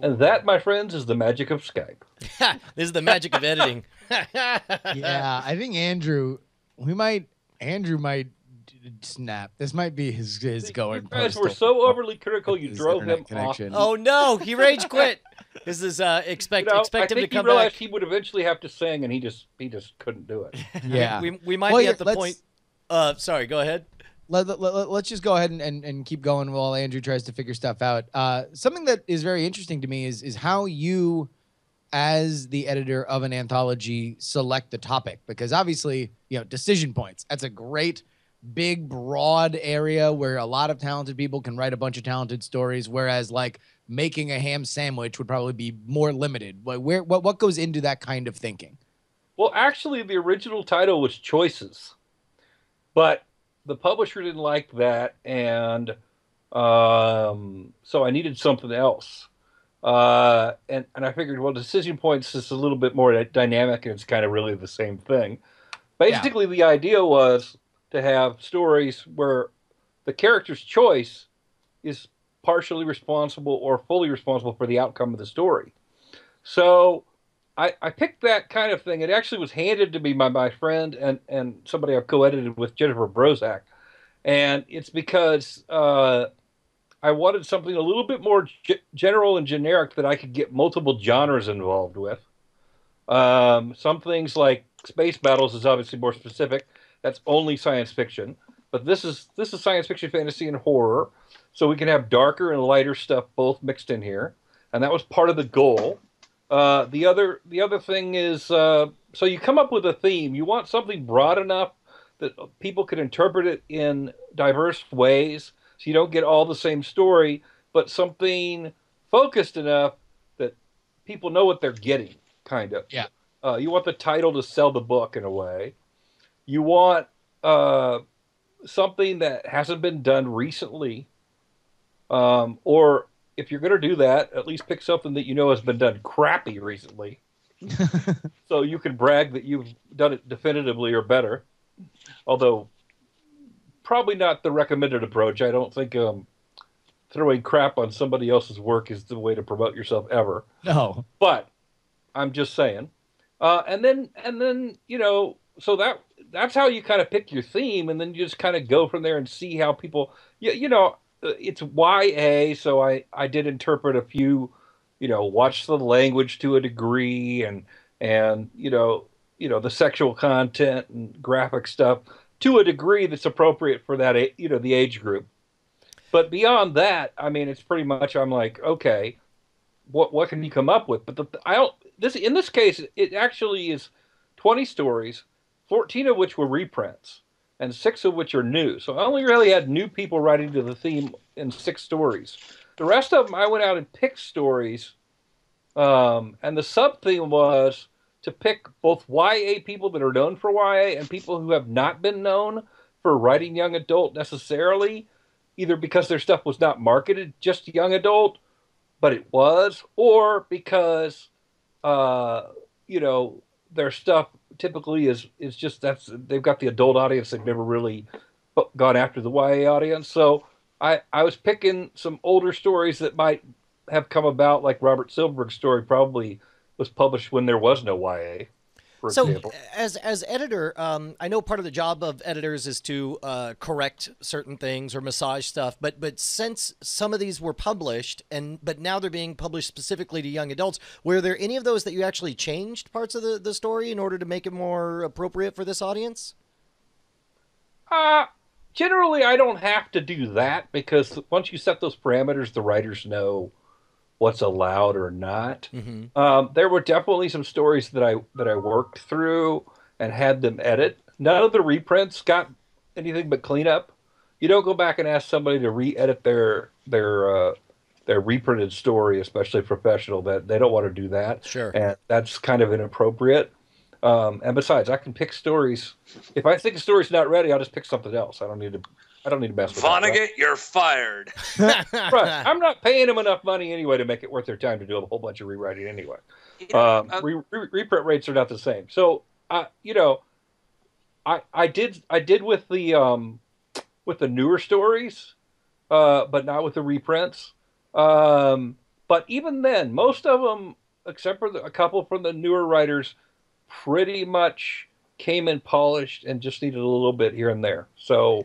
And that, my friends, is the magic of Skype. this is the magic of editing. Yeah, I think Andrew. We might. Andrew might d- snap. This might be his his going. You guys were postal so overly critical, you drove him connection. off. oh no, he rage quit. This is uh You expect know, expect him think to he come realized back. he would eventually have to sing, and he just he just couldn't do it. Yeah. We, we might Well, be at the point. Uh, sorry, go ahead. let, let, let, us just go ahead and, and, and keep going while Andrew tries to figure stuff out. Uh, something that is very interesting to me is is how you, as the editor of an anthology, select the topic because obviously you know decision points. That's a great big broad area where a lot of talented people can write a bunch of talented stories whereas like making a ham sandwich would probably be more limited Like, where what, what goes into that kind of thinking Well, actually, the original title was Choices, but the publisher didn't like that, and um, so I needed something else. Uh, and and I figured, well, Decision Points is a little bit more dynamic, and it's kind of really the same thing. Basically, the idea was to have stories where the character's choice is partially responsible or fully responsible for the outcome of the story. So I, I picked that kind of thing. It actually was handed to me by my friend and, and somebody I've co-edited with, Jennifer Brozek. And it's because uh, I wanted something a little bit more g- general and generic that I could get multiple genres involved with. Um, some things like space battles is obviously more specific. That's only science fiction. But this is this is science fiction, fantasy, and horror. So we can have darker and lighter stuff both mixed in here, and that was part of the goal. Uh, the other the other thing is uh, so you come up with a theme. You want something broad enough that people can interpret it in diverse ways, so you don't get all the same story, but something focused enough that people know what they're getting. Kind of. Yeah. Uh, you want the title to sell the book in a way. You want uh, something that hasn't been done recently, um, or if you're going to do that, at least pick something that you know has been done crappy recently, so you can brag that you've done it definitively or better. Although, probably not the recommended approach. I don't think um, throwing crap on somebody else's work is the way to promote yourself ever. no But I'm just saying. Uh, and then and then you know so that that's how you kind of pick your theme, and then you just kind of go from there and see how people. You, you know, uh, it's YA, so I I did interpret a few, you know, watch the language to a degree, and and you know you know the sexual content and graphic stuff to a degree that's appropriate for that you know the age group. But beyond that, I mean, it's pretty much I'm like, okay, what what can you come up with? But the, I don't this in this case it actually is 20 stories, 14 of which were reprints and 6 of which are new. So I only really had new people writing to the theme in 6 stories. The rest of them I went out and picked stories um, and the sub theme was to pick both YA people that are known for YA and people who have not been known for writing young adult necessarily, either because their stuff was not marketed just young adult, but it was, or because uh, you know their stuff typically is is just that's they've got the adult audience they've never really gone after the YA audience. So I I was picking some older stories that might have come about, like Robert Silverberg's story probably was published when there was no YA. For so example. as as editor um, i know part of the job of editors is to uh, correct certain things or massage stuff but but since some of these were published and but now they're being published specifically to young adults were there any of those that you actually changed parts of the, the story in order to make it more appropriate for this audience Uh, generally, I don't have to do that because once you set those parameters, the writers know what's allowed or not. mm-hmm. Um, there were definitely some stories that I that I worked through and had them edit. None of the reprints got anything but cleanup. You don't go back and ask somebody to re-edit their their uh, their reprinted story, especially professional. That they don't want to do that, sure and that's kind of inappropriate. Um, and besides, I can pick stories. If I think a story's not ready, I'll just pick something else. I don't need to. I don't need to mess with that, right? Vonnegut, you're fired. right. I'm not paying them enough money anyway to make it worth their time to do a whole bunch of rewriting anyway. Um, Uh, re- re- reprint rates are not the same. So, uh, you know, I I did I did with the um, with the newer stories, uh, but not with the reprints. Um, but even then, most of them, except for the, a couple from the newer writers, pretty much came in polished and just needed a little bit here and there. So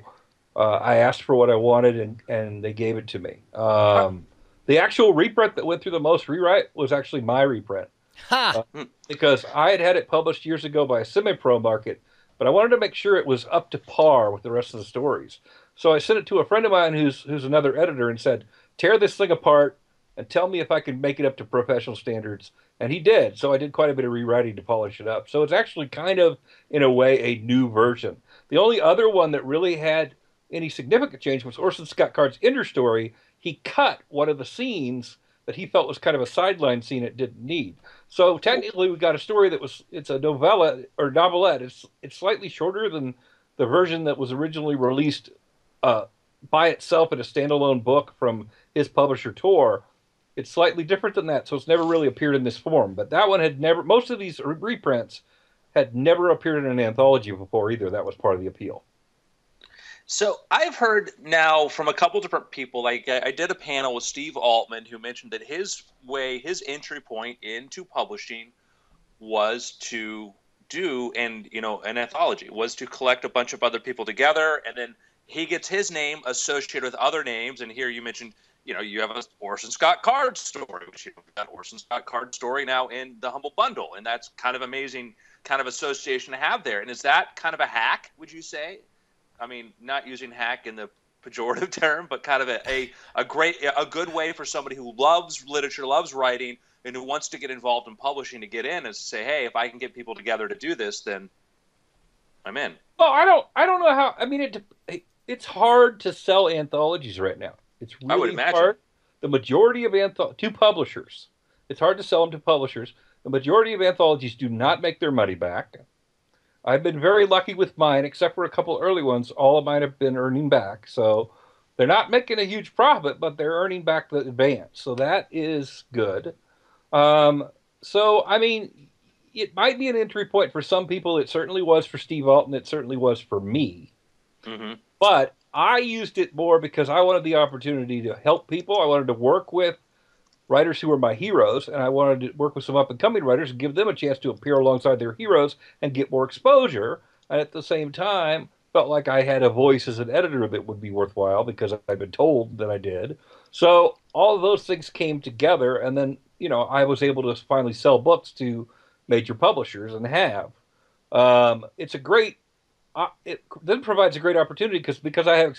uh, I asked for what I wanted, and and they gave it to me. Um, the actual reprint that went through the most rewrite was actually my reprint ha because I had had it published years ago by a semi-pro market, but I wanted to make sure it was up to par with the rest of the stories. So I sent it to a friend of mine who's who's another editor and said, "Tear this thing apart, and tell me if I could make it up to professional standards. And he did. So I did quite a bit of rewriting to polish it up. So it's actually kind of, in a way, a new version. The only other one that really had any significant change was Orson Scott Card's Ender story. He cut one of the scenes that he felt was kind of a sideline scene it didn't need. So technically, we got a story that was it's a novella or novelette. It's it's slightly shorter than the version that was originally released uh, by itself in a standalone book from his publisher Tor. It's slightly different than that, so it's never really appeared in this form. But that one had never. Most of these reprints had never appeared in an anthology before either. That was part of the appeal. So I've heard now from a couple different people. Like I did a panel with Steve Altman, who mentioned that his way, his entry point into publishing, was to do and you know an anthology was to collect a bunch of other people together, and then he gets his name associated with other names. And here you mentioned, you know, you have a Orson Scott Card story, which you've got Orson Scott Card story now in the Humble Bundle, and that's kind of amazing kind of association to have there. And is that kind of a hack? Would you say? I mean, not using hack in the pejorative term, but kind of a, a, a great, a good way for somebody who loves literature, loves writing, and who wants to get involved in publishing to get in is to say, hey, if I can get people together to do this, then I'm in. Well, I don't, I don't know how. I mean, it, it's hard to sell anthologies right now. It's really I would imagine. hard. The majority of anthologies to publishers, it's hard to sell them to publishers. The majority of anthologies do not make their money back. I've been very lucky with mine, except for a couple early ones. All of mine have been earning back. So they're not making a huge profit, but they're earning back the advance. So that is good. Um, so, I mean, it might be an entry point for some people. It certainly was for Steve Alten. It certainly was for me. Mm-hmm. But I used it more because I wanted the opportunity to help people. I wanted to work with writers who were my heroes, and I wanted to work with some up and coming writers and give them a chance to appear alongside their heroes and get more exposure. And at the same time, felt like I had a voice as an editor that would be worthwhile because I'd been told that I did. So all of those things came together, and then you know I was able to finally sell books to major publishers and have. Um, it's a great. Uh, it then provides a great opportunity because because I have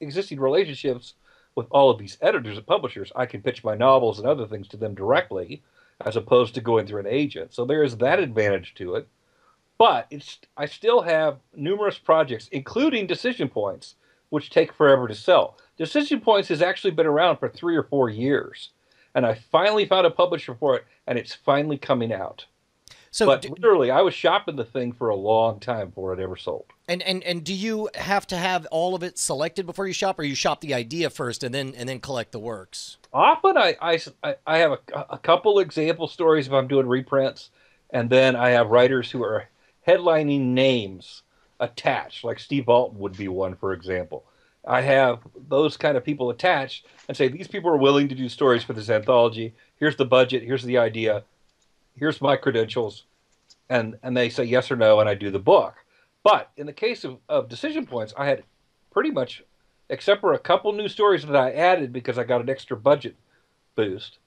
existing relationships with all of these editors and publishers, I can pitch my novels and other things to them directly, as opposed to going through an agent. So there is that advantage to it. But it's I still have numerous projects, including Decision Points, which take forever to sell. Decision Points has actually been around for three or four years, and I finally found a publisher for it, and it's finally coming out. So, but literally, I was shopping the thing for a long time before it ever sold. And and and do you have to have all of it selected before you shop, or you shop the idea first and then and then collect the works? Often, I I, I have a, a couple example stories if I'm doing reprints, and then I have writers who are headlining names attached, like Steve Alten would be one, for example. I have those kind of people attached and say these people are willing to do stories for this anthology. Here's the budget. Here's the idea here's my credentials, and and they say yes or no, and I do the book. But in the case of, of decision points, I had pretty much, except for a couple new stories that I added because I got an extra budget boost,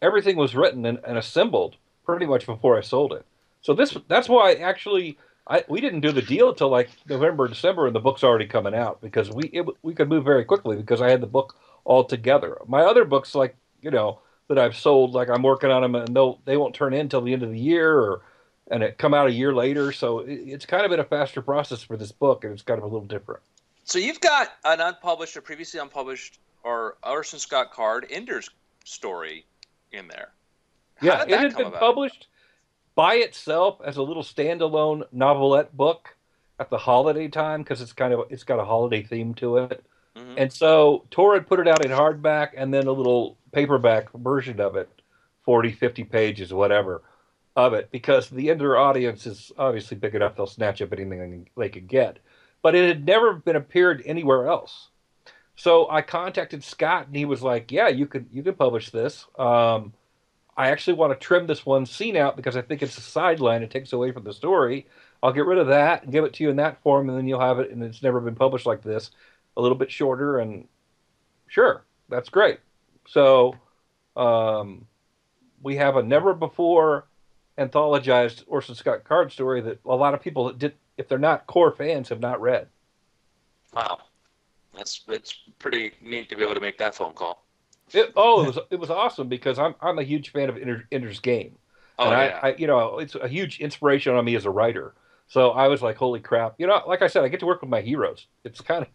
everything was written and, and assembled pretty much before I sold it. So this that's why actually I, we didn't do the deal until like November, December, and the book's already coming out because we it, we could move very quickly because I had the book all together. My other books, like you know, that I've sold. Like I'm working on them, and they'll they won't turn in until the end of the year, or and it come out a year later. So it, it's kind of been a faster process for this book, and it's kind of a little different. So you've got an unpublished or previously unpublished or Orson Scott Card Ender's story in there. How yeah, it had been about? published by itself as a little standalone novelette book at the holiday time because it's kind of it's got a holiday theme to it. Mm-hmm. And so Tor had put it out in hardback and then a little paperback version of it, 40, 50 pages, whatever, of it, because the Ender audience is obviously big enough they'll snatch up anything they could get. But it had never been appeared anywhere else. So I contacted Scott and he was like, "Yeah, you could you could publish this. Um, I actually want to trim this one scene out because I think it's a sideline. It takes away from the story. I'll get rid of that and give it to you in that form, and then you'll have it. And it's never been published like this, a little bit shorter. And sure, that's great. So um, we have a never before anthologized Orson Scott Card story that a lot of people did, if they're not core fans, have not read. Wow, that's it's pretty neat to be able to make that phone call. It, oh, it was it was awesome because I'm I'm a huge fan of Ender, Ender's Game, Oh and yeah. I, I you know it's a huge inspiration on me as a writer. So I was like, holy crap! You know, like I said, I get to work with my heroes. It's kind of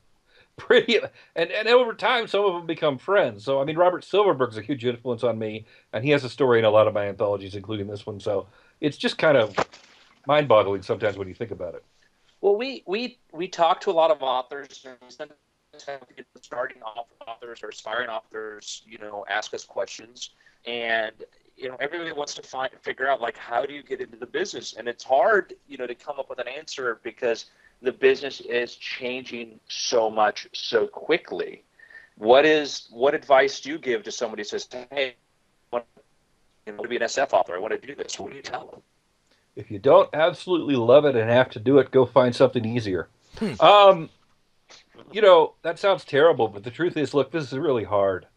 pretty, and and over time, some of them become friends. So I mean, Robert Silverberg's a huge influence on me, and he has a story in a lot of my anthologies, including this one. So it's just kind of mind-boggling sometimes when you think about it. Well, we we we talk to a lot of authors, and starting authors or aspiring authors, you know, ask us questions, and you know, everybody wants to find figure out like how do you get into the business, and it's hard, you know, to come up with an answer because the business is changing so much so quickly. What is what advice do you give to somebody who says, "Hey, I want you know, to be an SF author. I want to do this." What do you tell them? If you don't absolutely love it and have to do it, go find something easier. Um, you know, that sounds terrible, but the truth is, look, this is really hard.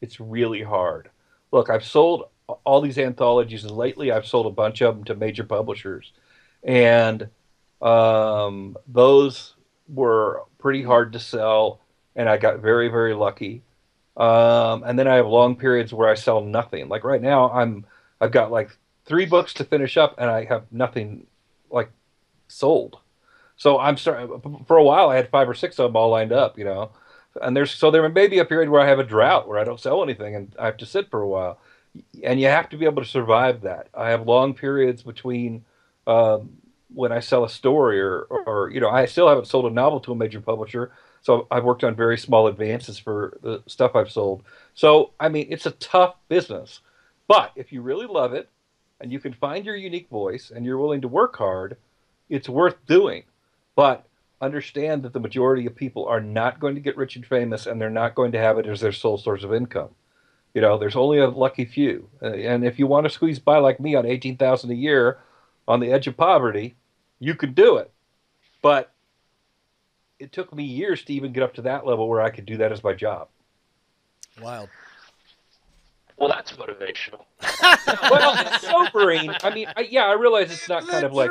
It's really hard. Look, I've sold all these anthologies, and lately I've sold a bunch of them to major publishers, and um, those were pretty hard to sell, and I got very, very lucky. Um, and then I have long periods where I sell nothing. Like right now, I'm I've got like three books to finish up, and I have nothing like sold. So I'm starting for a while. I had five or six of them all lined up, you know. And there's so there may be a period where I have a drought where I don't sell anything, and I have to sit for a while. And you have to be able to survive that. I have long periods between um, when I sell a story, or, or you know, I still haven't sold a novel to a major publisher. So I've worked on very small advances for the stuff I've sold. So I mean, it's a tough business. But if you really love it, and you can find your unique voice, and you're willing to work hard, it's worth doing. But understand that the majority of people are not going to get rich and famous, and they're not going to have it as their sole source of income. You know, there's only a lucky few, Uh, and if you want to squeeze by like me on eighteen thousand a year, on the edge of poverty, you can do it. But it took me years to even get up to that level where I could do that as my job. Wild. Well, that's motivational. well, it's sobering. I mean, I, yeah, I realize it's not kind of like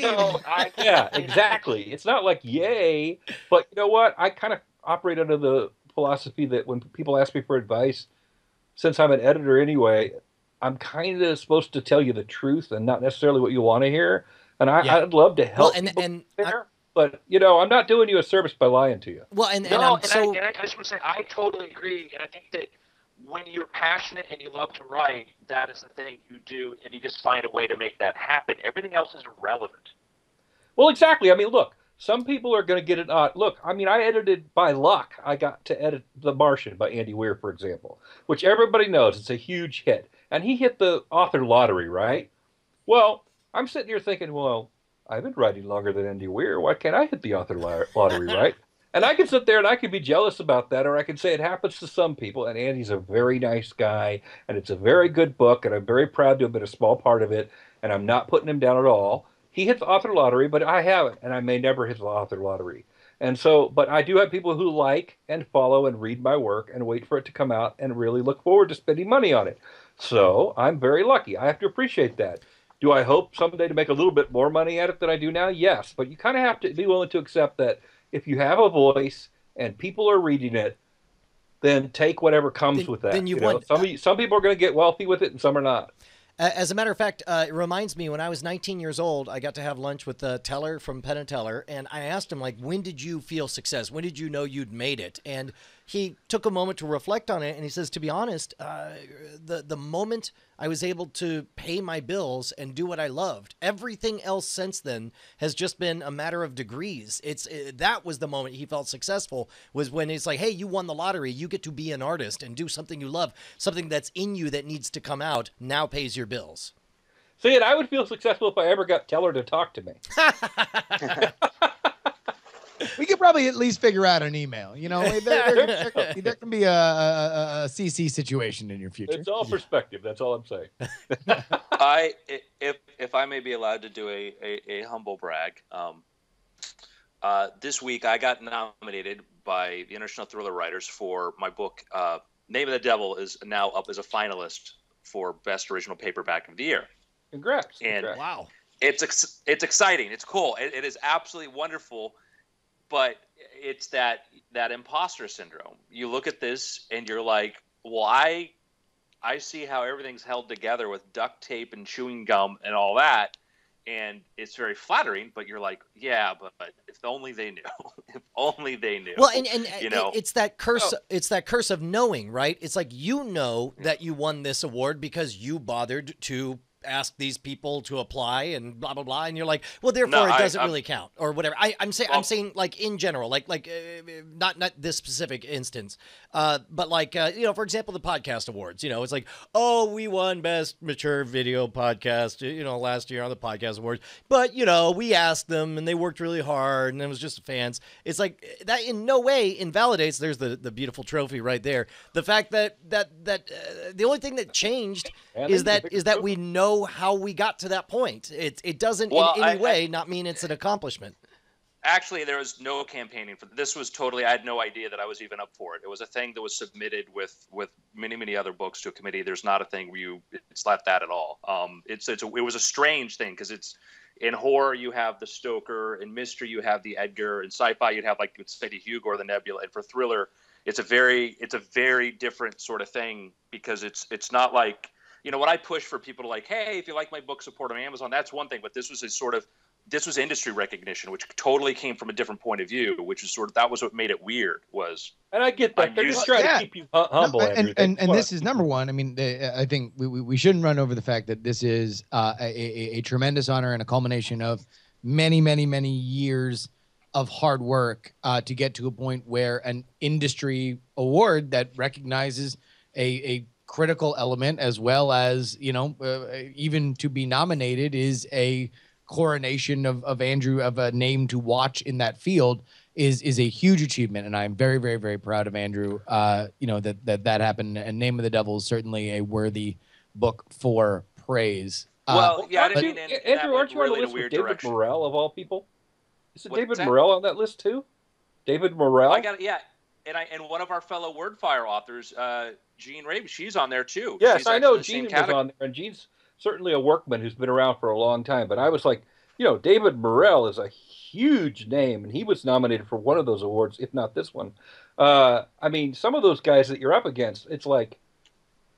No, I, yeah, exactly. It's not like yay, but you know what? I kind of operate under the philosophy that when people ask me for advice, since I'm an editor anyway, I'm kind of supposed to tell you the truth and not necessarily what you want to hear. And I, Yeah. I'd love to help Well, and and get I- but you know, I'm not doing you a service by lying to you. well, and, and no, I'm and, so I, and I just want to say I totally agree, and I think that when you're passionate and you love to write, that is the thing you do, and you just find a way to make that happen. Everything else is irrelevant. Well, exactly. I mean, look, some people are going to get it. Uh, look, I mean, I edited by luck. I got to edit The Martian by Andy Weir, for example, which everybody knows it's a huge hit, and he hit the author lottery, right? Well, I'm sitting here thinking, well, I've been writing longer than Andy Weir. Why can't I hit the author lottery, right? And I can sit there and I can be jealous about that, or I can say it happens to some people. And Andy's a very nice guy, and it's a very good book, and I'm very proud to have been a small part of it. And I'm not putting him down at all. He hit the author lottery, but I haven't, and I may never hit the author lottery. And so, but I do have people who like and follow and read my work and wait for it to come out and really look forward to spending money on it. So I'm very lucky. I have to appreciate that. Do I hope someday to make a little bit more money at it than I do now? Yes, but you kind of have to be willing to accept that if you have a voice and people are reading it, then take whatever comes Then- with that. then you've you know? Some of you- some people are going to get wealthy with it, and some are not. As a matter of fact, uh, it reminds me when I was 19 years old, I got to have lunch with uh, Teller from Penn and Teller, and I asked him like, "When did you feel success? When did you know you'd made it?" And he took a moment to reflect on it, and he says, "To be honest, uh, the the moment I was able to pay my bills and do what I loved, everything else since then has just been a matter of degrees. It's uh, that was the moment he felt successful was when it's like, hey, you won the lottery, you get to be an artist and do something you love, something that's in you that needs to come out. Now pays your bills." See, and I would feel successful if I ever got Teller to talk to me. We could probably at least figure out an email. You know, there, there, there- there can be a, a, a- a CC situation in your future. It's all perspective. That's all I'm saying. I, i- if if I may be allowed to do a a, a humble brag, um, uh, this week I got nominated by the International Thriller Writers for my book. Uh, Name of the Devil is now up as a finalist for Best Original Paperback of the Year. Congrats. And- Congrats. Wow. It's ex- it's exciting. It's cool. It, it is absolutely wonderful, but it's that that imposter syndrome. You look at this and you're like, well, I I see how everything's held together with duct tape and chewing gum and all that, and it's very flattering. But you're like, yeah, but, but if only they knew. if only they knew. Well, and, and you know, it's that curse. Oh. It's that curse of knowing, right? It's like you know that you won this award because you bothered to ask these people to apply and blah blah blah, and you're like, well, therefore No, it doesn't I'm- really count or whatever. I, I'm saying, I'm saying like in general, like like uh, not not this specific instance, uh, but like uh, you know, for example, the podcast awards. You know, it's like, oh, we won best mature video podcast, you know, last year on the podcast awards, but you know, we asked them and they worked really hard, and it was just fans. It's like that in no way invalidates. There's the the beautiful trophy right there. The fact that that that uh, the only thing that changed And is that is that the bigger is that trophy. we know how we got to that point. It it doesn't Well, in I- any way not mean it's an accomplishment. actually there was no campaigning for this was totally i had no idea that i was even up for it it was a thing that was submitted with with many many other books to a committee there's not a thing where you it's not that at all um it's it's a, it was a strange thing because it's in horror you have the stoker in mystery you have the edgar in sci-fi you'd have like you'd say the hugo or the nebula and for thriller it's a very it's a very different sort of thing because it's it's not like you know when i push for people to like hey if you like my book support on amazon that's one thing but this was a sort of this was industry recognition, which totally came from a different point of view, which is sort of that was what made it weird. Was And I get that. I'm They're just trying Yeah. to keep you humble. No, Andrew. and and, and this is number one. I mean, they, I think we, we, we shouldn't run over the fact that this is uh, a, a, a tremendous honor and a culmination of many, many, many years of hard work uh, to get to a point where an industry award that recognizes a, a critical element as well as you know uh, even to be nominated is a coronation of, of Andrew of a name to watch in that field is is a huge achievement, and I'm very, very, very proud of Andrew. Uh, you know that that that happened, and Name of the Devil is certainly a worthy book for praise. Uh, well, yeah, I didn't Aren't mean you- andrew aren't you on the list with David direction. Morrell of all people? Is it What's David that? Morrell on that list too? David Morrell. I got it. Yeah, and I and one of our fellow Wordfire authors, uh, Jean Rabe, she's on there too. Yes, She's I know Jean was category. on there, and Jean's certainly a workman who's been around for a long time. But I was like, you know, David Morrell is a huge name, and he was nominated for one of those awards, if not this one. Uh, I mean, some of those guys that you're up against, it's like,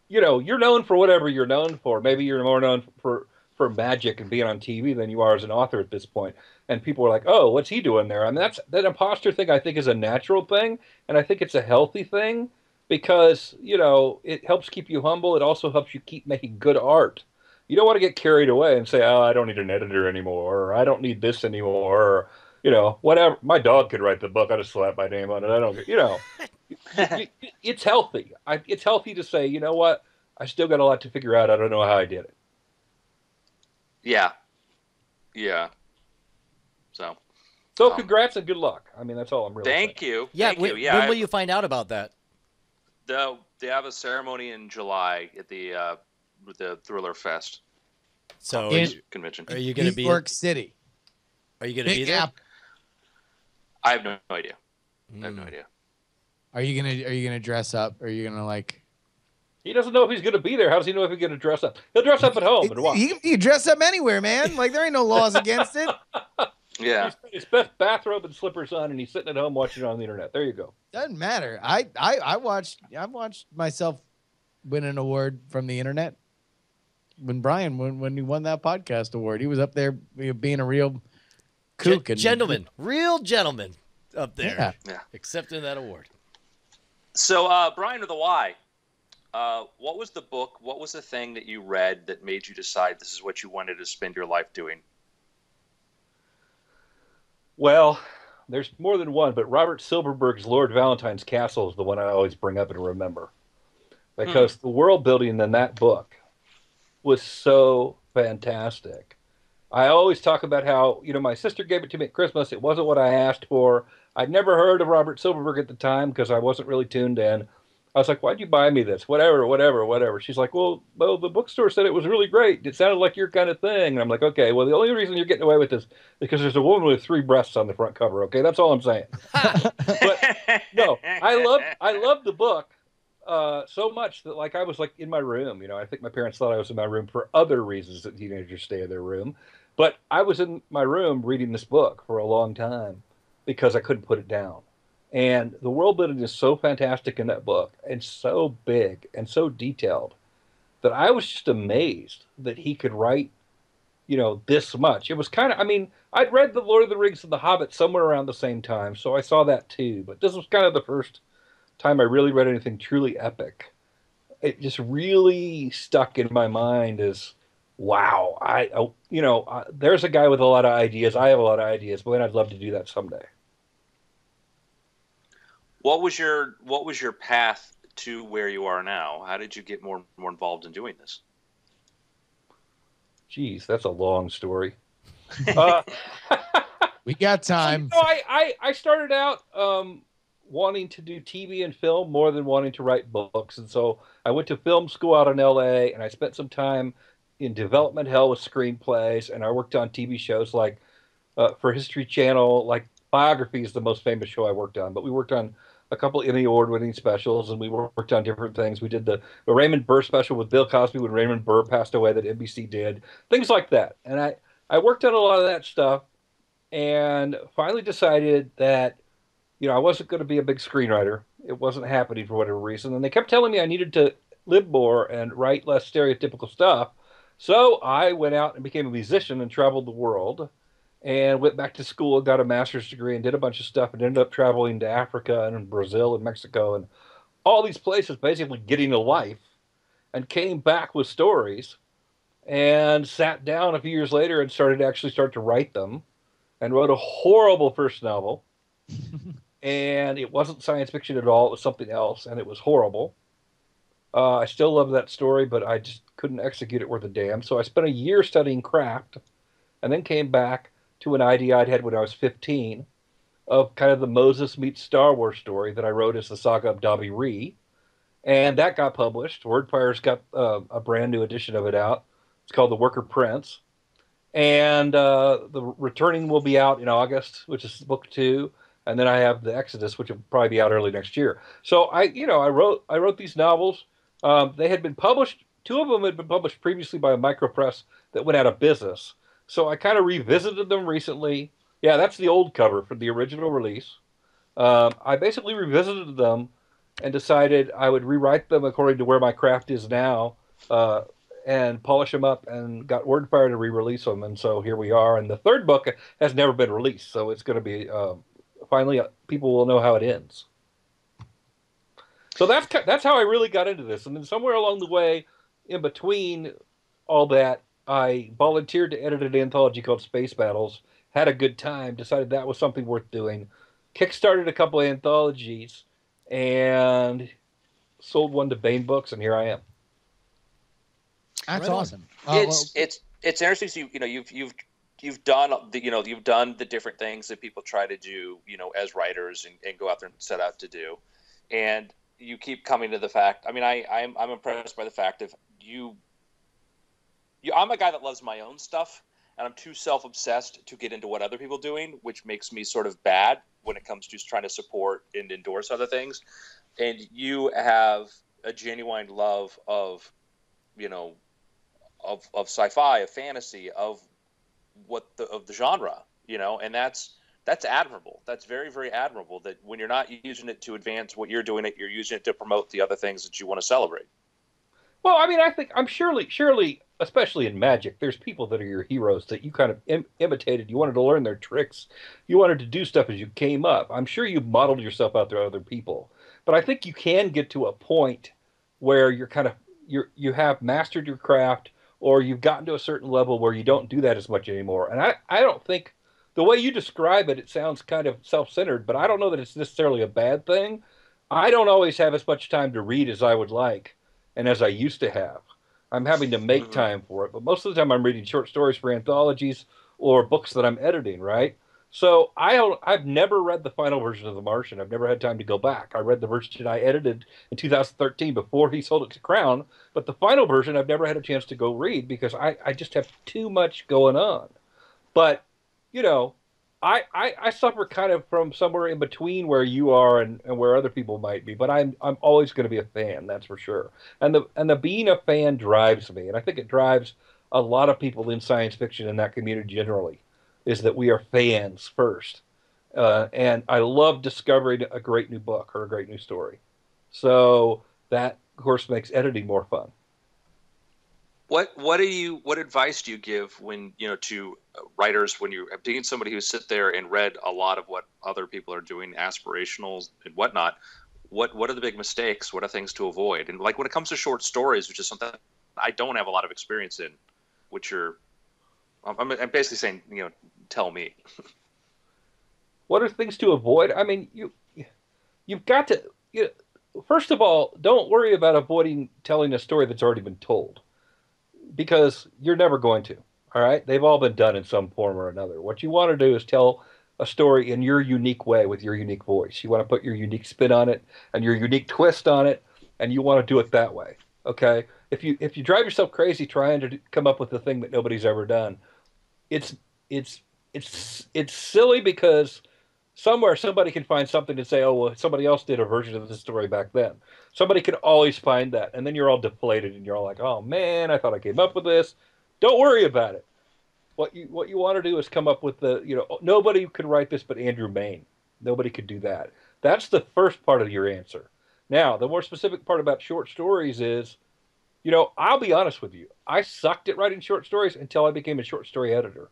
you know, you're known for whatever you're known for. Maybe you're more known for for magic and being on TV than you are as an author at this point. And people are like, "Oh, what's he doing there?" I mean, that's that imposter thing. I think is a natural thing, and I think it's a healthy thing because you know it helps keep you humble. It also helps you keep making good art. You don't want to get carried away and say, "Oh, I don't need an editor anymore," or "I don't need this anymore," or you know, whatever. My dog could write the book. I just slap my name on it. I don't, you know. You- it's healthy. I, it's healthy to say, you know what? I still got a lot to figure out. I don't know how I did it. Yeah, yeah. So So, Um, congrats and good luck. I mean, that's all I'm really. thank you. Yeah, thank when, you. Yeah, when I- will you find out about that? The, they have a ceremony in July at the uh, the Thriller Fest So are In- you, convention. are you gonna New be York City. are you gonna be there? Apple. I have no idea. I have no Mm. idea. Are you gonna Are you gonna dress up? Are you gonna like? He doesn't know if he's going to be there. How does he know if he's going to dress up? He'll dress up at home and watch. You, you dress up anywhere, man. Like there ain't no laws against it. Yeah. He's got his best bathrobe and slippers on, and he's sitting at home watching it on the internet. There you go. Doesn't matter. I I I watched I watched myself win an award from the internet. When Brian when when he won that podcast award, he was up there being a real kook Gen- and gentleman, real gentleman up there, Yeah. accepting that award. So, uh, Brian of the Y, uh, what was the book? What was the thing that you read that made you decide this is what you wanted to spend your life doing? Well, there's more than one, but Robert Silverberg's Lord Valentine's Castle is the one I always bring up and remember. Because hmm. the world building in that book was so fantastic. I always talk about how, you know, my sister gave it to me at Christmas. It wasn't what I asked for. I'd never heard of Robert Silverberg at the time because I wasn't really tuned in. I was like, why'd you buy me this? Whatever, whatever, whatever. She's like, well, well, the bookstore said it was really great. It sounded like your kind of thing. And I'm like, okay, well, the only reason you're getting away with this is because there's a woman with three breasts on the front cover. Okay, that's all I'm saying. But no, I love I love the book uh, so much that like I was like in my room. You know, I think my parents thought I was in my room for other reasons that teenagers stay in their room, but I was in my room reading this book for a long time because I couldn't put it down. And the world building is so fantastic in that book and so big and so detailed that I was just amazed that he could write, you know, this much. It was kind of, I mean, I'd read The Lord of the Rings and The Hobbit somewhere around the same time, so I saw that too. But this was kind of the first time I really read anything truly epic. It just really stuck in my mind as, wow, I, I you know, uh, there's a guy with a lot of ideas. I have a lot of ideas, but I'd love to do that someday. What was your What was your path to where you are now? How did you get more more involved in doing this? Geez, that's a long story. uh, we got time. So, I, I, I started out um, wanting to do TV and film more than wanting to write books, and so I went to film school out in LA, and I spent some time in development hell with screenplays, and I worked on TV shows like uh, for History Channel, like Biography is the most famous show I worked on, but we worked on a couple Emmy award-winning specials, and we worked on different things. We did the, the Raymond Burr special with Bill Cosby when Raymond Burr passed away that NBC did, things like that. And I I worked on a lot of that stuff, and finally decided that you know I wasn't going to be a big screenwriter. It wasn't happening for whatever reason, and they kept telling me I needed to live more and write less stereotypical stuff. So I went out and became a musician and traveled the world and went back to school, got a master's degree, and did a bunch of stuff, and ended up traveling to Africa and Brazil and Mexico and all these places, basically getting a life, and came back with stories, and sat down a few years later and started to actually start to write them, and wrote a horrible first novel, and it wasn't science fiction at all; it was something else, and it was horrible. Uh, I still love that story, but I just couldn't execute it worth a damn. So I spent a year studying craft, and then came back to an idea I'd had when I was 15 of kind of the Moses meets Star Wars story that I wrote as the saga of Davi Rhii. And that got published. Wordfire's got uh, a brand new edition of it out. It's called The Worker Prince. And uh, the returning will be out in August, which is book two. And then I have the Exodus, which will probably be out early next year. So I, you know, I wrote I wrote these novels. Um, they had been published. Two of them had been published previously by a micropress that went out of business. So I kind of revisited them recently. Yeah, that's the old cover for the original release. Um, I basically revisited them and decided I would rewrite them according to where my craft is now uh, and polish them up and got Wordfire to re-release them. And so here we are. And the third book has never been released, so it's going to be uh, finally uh, people will know how it ends. So that's that's how I really got into this. And then somewhere along the way, in between all that, I volunteered to edit an anthology called Space Battles, had a good time, decided that was something worth doing, kickstarted a couple of anthologies, and sold one to Baen Books, and here I am. That's Right awesome. Uh, it's it's it's interesting. So you, you know you've you've you've done the you know you've done the different things that people try to do you know as writers and, and go out there and set out to do, and you keep coming to the fact. I mean, I I'm I'm impressed by the fact of you. You, I'm a guy that loves my own stuff, and I'm too self-obsessed to get into what other people are doing, which makes me sort of bad when it comes to trying to support and endorse other things. And you have a genuine love of, you know, of, of sci-fi, of fantasy, of what the of the genre, you know, and that's that's admirable. That's very very admirable. That when you're not using it to advance what you're doing, it you're using it to promote the other things that you want to celebrate. Well, I mean, I think I'm surely, surely, especially in Magic, there's people that are your heroes that you kind of Im- imitated. You wanted to learn their tricks. You wanted to do stuff as you came up. I'm sure you modeled yourself after other people, but I think you can get to a point where you're kind of you're you have mastered your craft, or you've gotten to a certain level where you don't do that as much anymore. And I, I don't think the way you describe it, it sounds kind of self-centered, but I don't know that it's necessarily a bad thing. I don't always have as much time to read as I would like and as I used to have. I'm having to make Mhm. time for it, but most of the time I'm reading short stories for anthologies or books that I'm editing, right? So I I've never read the final version of The Martian. I've never had time to go back. I read the version I edited in 2013 before he sold it to Crown, but the final version I've never had a chance to go read because I, I just have too much going on. But, you know, I, I, I suffer kind of from somewhere in between where you are and, and where other people might be, but I'm I'm always going to be a fan, that's for sure. And the and the being a fan drives me, and I think it drives a lot of people in science fiction and that community generally, is that we are fans first, uh, and I love discovering a great new book or a great new story. So that, of course, makes editing more fun. What what do you what advice do you give when you know to writers when you're being somebody who sit there and read a lot of what other people are doing, aspirationals and whatnot? What what are the big mistakes? What are things to avoid? And like when it comes to short stories, which is something I don't have a lot of experience in, which are I'm, I'm basically saying you know tell me. what are things to avoid? I mean you you've got to you know, first of all don't worry about avoiding telling a story that's already been told because you're never going to. All right, they've all been done in some form or another. What you want to do is tell a story in your unique way with your unique voice. You want to put your unique spin on it and your unique twist on it, and you want to do it that way. Okay, if you if you drive yourself crazy trying to come up with a thing that nobody's ever done, it's it's it's it's silly because somewhere somebody can find something to say, oh well, somebody else did a version of this story back then. Somebody can always find that, and then you're all deflated and you're all like, oh man, I thought I came up with this. Don't worry about it. What you what you want to do is come up with the you know nobody could write this but Andrew Mayne. Nobody could do that. That's the first part of your answer. Now, the more specific part about short stories is, you know, I'll be honest with you. I sucked at writing short stories until I became a short story editor.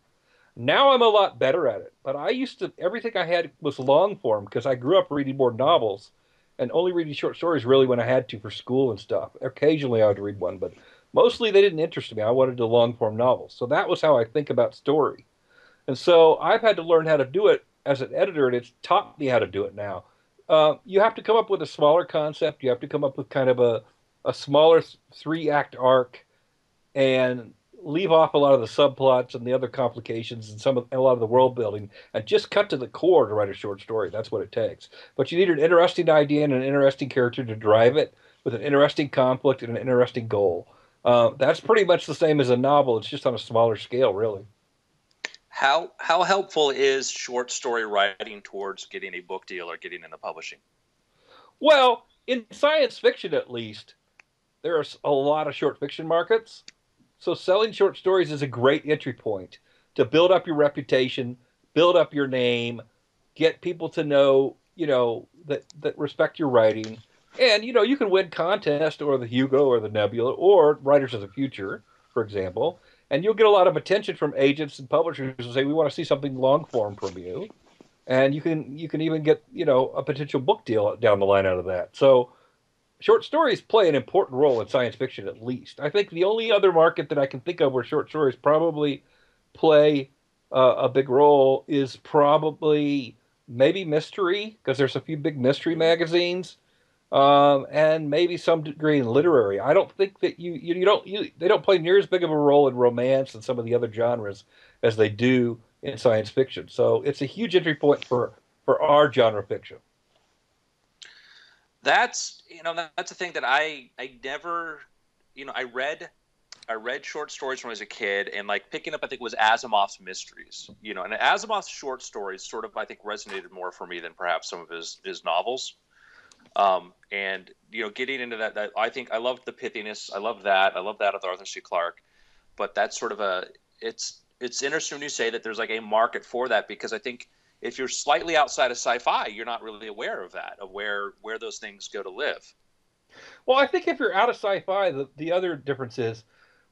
Now I'm a lot better at it, but I used to everything I had was long form because I grew up reading more novels and only reading short stories really when I had to for school and stuff. Occasionally I would read one, but mostly they didn't interest me. I wanted the long form novels. So that was how I think about story. And so I've had to learn how to do it as an editor, and it's taught me how to do it now. Uh, you have to come up with a smaller concept. You have to come up with kind of a, a smaller three act arc and leave off a lot of the subplots and the other complications and some of, and a lot of the world building and just cut to the core to write a short story. That's what it takes. But you need an interesting idea and an interesting character to drive it with an interesting conflict and an interesting goal. Uh, that's pretty much the same as a novel. It's just on a smaller scale, really. How how helpful is short story writing towards getting a book deal or getting into publishing? Well, in science fiction, at least, there are a lot of short fiction markets so selling short stories is a great entry point to build up your reputation, build up your name, get people to know, you know, that that respect your writing. And you know, you can win contest or the Hugo or the Nebula or Writers of the Future, for example, and you'll get a lot of attention from agents and publishers who say we want to see something long form from you. And you can you can even get, you know, a potential book deal down the line out of that. So short stories play an important role in science fiction at least. I think the only other market that I can think of where short stories probably play uh, a big role is probably maybe mystery because there's a few big mystery magazines um, and maybe some degree in literary. I don't think that you you, you don't you, they don't play near as big of a role in romance and some of the other genres as they do in science fiction. So it's a huge entry point for for our genre fiction that's you know that's a thing that I I never you know I read I read short stories when I was a kid, and like picking up, I think it was Asimov's Mysteries. You know, and Asimov's short stories sort of I think resonated more for me than perhaps some of his his novels. Um, and you know, getting into that, that I think I loved the pithiness. I love that. I love that with Arthur C. Clarke. But that's sort of a it's it's interesting when you say that there's like a market for that because I think if you're slightly outside of sci-fi, you're not really aware of that, of where where those things go to live. Well, I think if you're out of sci-fi, the, the other difference is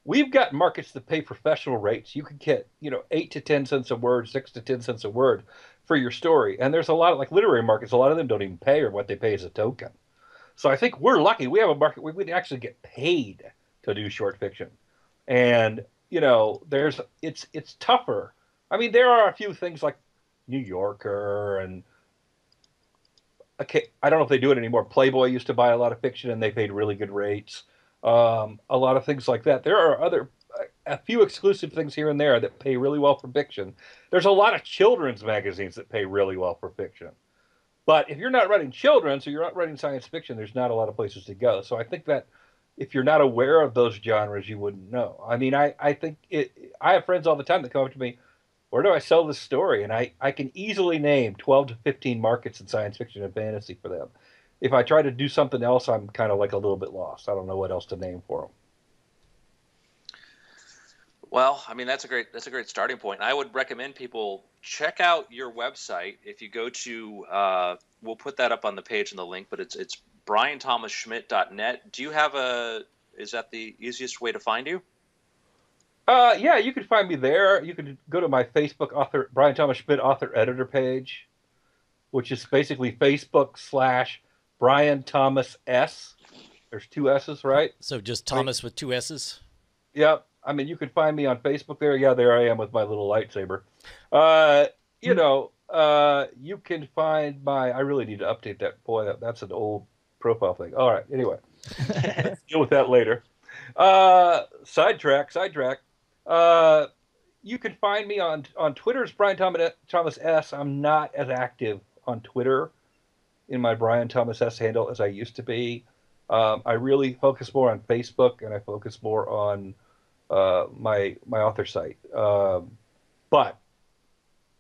we've got markets that pay professional rates. You could get, you know, eight to ten cents a word, six to ten cents a word for your story. And there's a lot of like literary markets, a lot of them don't even pay or what they pay is a token. So I think we're lucky. We have a market where we actually get paid to do short fiction. And, you know, there's it's it's tougher. I mean, there are a few things like New Yorker and okay, I don't know if they do it anymore. Playboy used to buy a lot of fiction and they paid really good rates. Um, a lot of things like that. There are other a few exclusive things here and there that pay really well for fiction. There's a lot of children's magazines that pay really well for fiction. But if you're not writing children's or you're not writing science fiction, there's not a lot of places to go. So I think that if you're not aware of those genres, you wouldn't know. I mean, I, I think it, I have friends all the time that come up to me, where do I sell this story? And I, I can easily name 12 to 15 markets in science fiction and fantasy for them. If I try to do something else, I'm kind of like a little bit lost. I don't know what else to name for them. Well, I mean that's a great that's a great starting point. I would recommend people check out your website. If you go to, uh, we'll put that up on the page in the link, but it's it's bryanthomasschmidt.net. Do you have a? Is that the easiest way to find you? Uh, yeah, you can find me there. You can go to my Facebook author Bryan Thomas Schmidt author editor page, which is basically Facebook slash Bryan Thomas S. There's two S's, right? So just Thomas with two S's. Yep. I mean, you can find me on Facebook there. Yeah, there I am with my little lightsaber. Uh, you know, uh, you can find my. I really need to update that. Boy, that, that's an old profile thing. All right. Anyway, let's deal with that later. Uh, sidetrack, sidetrack. Uh, you can find me on on Twitter as Bryan Thomas, Thomas S. I'm not as active on Twitter in my Bryan Thomas S. handle as I used to be. Um, I really focus more on Facebook and I focus more on uh, my my author site. Um, but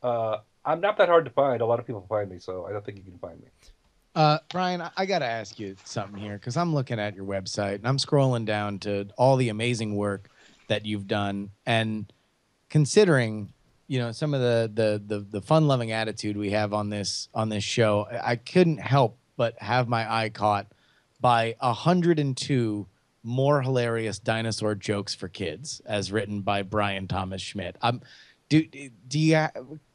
uh, I'm not that hard to find. A lot of people find me, so I don't think you can find me. Uh, Brian, I got to ask you something here because I'm looking at your website and I'm scrolling down to all the amazing work that you've done, and considering you know some of the the the, the fun loving attitude we have on this on this show, I couldn't help but have my eye caught by 102 more hilarious dinosaur jokes for kids, as written by Bryan Thomas Schmidt. Um, do do you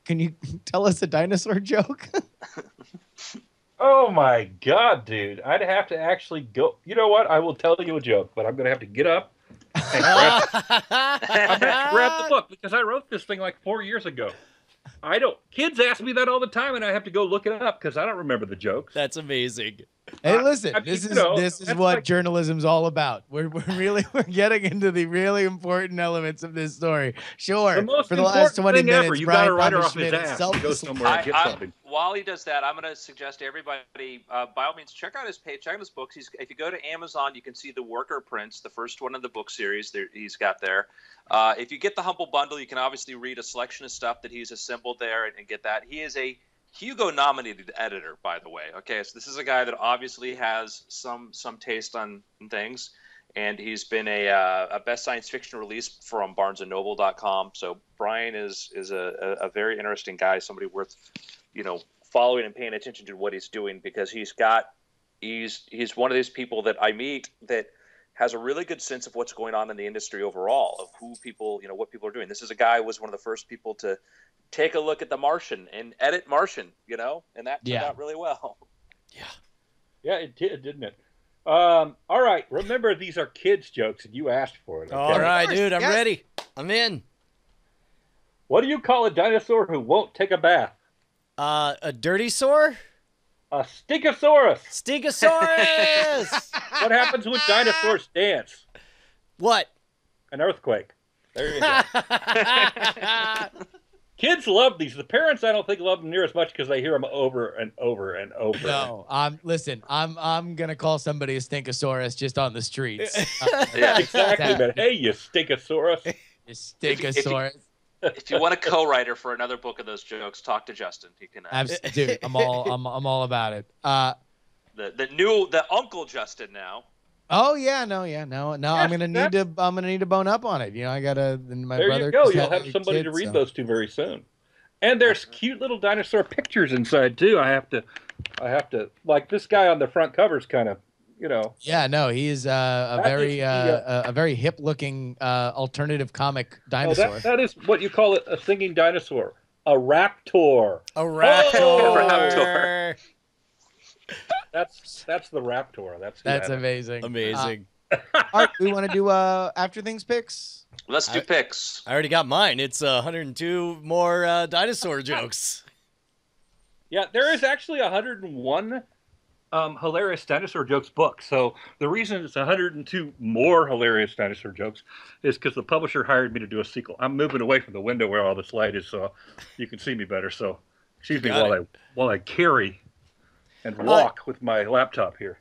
can you tell us a dinosaur joke? Oh my god, dude! I'd have to actually go. You know what? I will tell you a joke, but I'm gonna have to get up and grab, I'm gonna have to grab the book because I wrote this thing like four years ago. I don't. Kids ask me that all the time, and I have to go look it up because I don't remember the jokes. That's amazing. Hey, uh, listen, I mean, this you is know, this is what like- journalism's all about. We're, we're really we're getting into the really important elements of this story. Sure, The most for the last twenty minutes, ever. You Brian got to write her Thomas off his ass. Go somewhere and get I, something. While he does that, I'm going to suggest to everybody, uh, by all means, check out his page, check out his books. He's, if you go to Amazon, you can see the Worker Prince, the first one in the book series that he's got there. Uh, if you get the Humble Bundle, you can obviously read a selection of stuff that he's assembled there and, and get that. He is a Hugo nominated editor, by the way. Okay, so this is a guy that obviously has some some taste on things, and he's been a, uh, a best science fiction release from BarnesandNoble.com. So Brian is is a, a very interesting guy, somebody worth you know following and paying attention to what he's doing because he's got he's he's one of these people that I meet that has a really good sense of what's going on in the industry overall of who people you know what people are doing. This is a guy who was one of the first people to take a look at the Martian and edit Martian, you know, and that turned Yeah. out really well. Yeah, Yeah, it did, didn't it? Um, all right. Remember, these are kids' jokes, and you asked for it. Okay? All right, dude. I'm yes. ready. I'm in. What do you call a dinosaur who won't take a bath? Uh, a dirty sore? A stinkosaurus. Stegosaurus! What happens when dinosaurs dance? what? An earthquake. There you go. Kids love these. The parents, I don't think, love them near as much because they hear them over and over and over. No, um, listen, I'm I'm gonna call somebody a stinkosaurus just on the streets. Uh, Yeah. Exactly, man. Hey, you stinkosaurus. a if you- stinkosaurus. If you want a co-writer for another book of those jokes, talk to Justin. He can. Uh, Abs- dude, I'm all I'm, I'm all about it. Uh, the the new the Uncle Justin now. oh yeah, no, yeah, no, no. I'm gonna need to I'm gonna need to bone up on it. You know, I gotta. and My there brother you go. You'll have somebody kid, to read so- those to very soon. And there's cute little dinosaur pictures inside too. I have to, I have to like this guy on the front cover's kind of, you know, Yeah, no, he is uh, a That very is the, uh, a, a very hip looking uh, alternative comic oh, dinosaur. that, that is what you call it, a singing dinosaur, a raptor. A raptor. raptor. That's that's the raptor. That's That's that is. amazing. Amazing. Uh, all right, we want to do uh, after things picks. Let's do I- picks. I already got mine. It's uh, 102 more uh, dinosaur jokes. Yeah, there is actually 101 um, hilarious dinosaur jokes book. So the reason it's 102 more hilarious dinosaur jokes is because the publisher hired me to do a sequel. I'm moving away from the window where all this light is, so you can see me better. So excuse me Got while it. I while I carry and walk with my laptop here.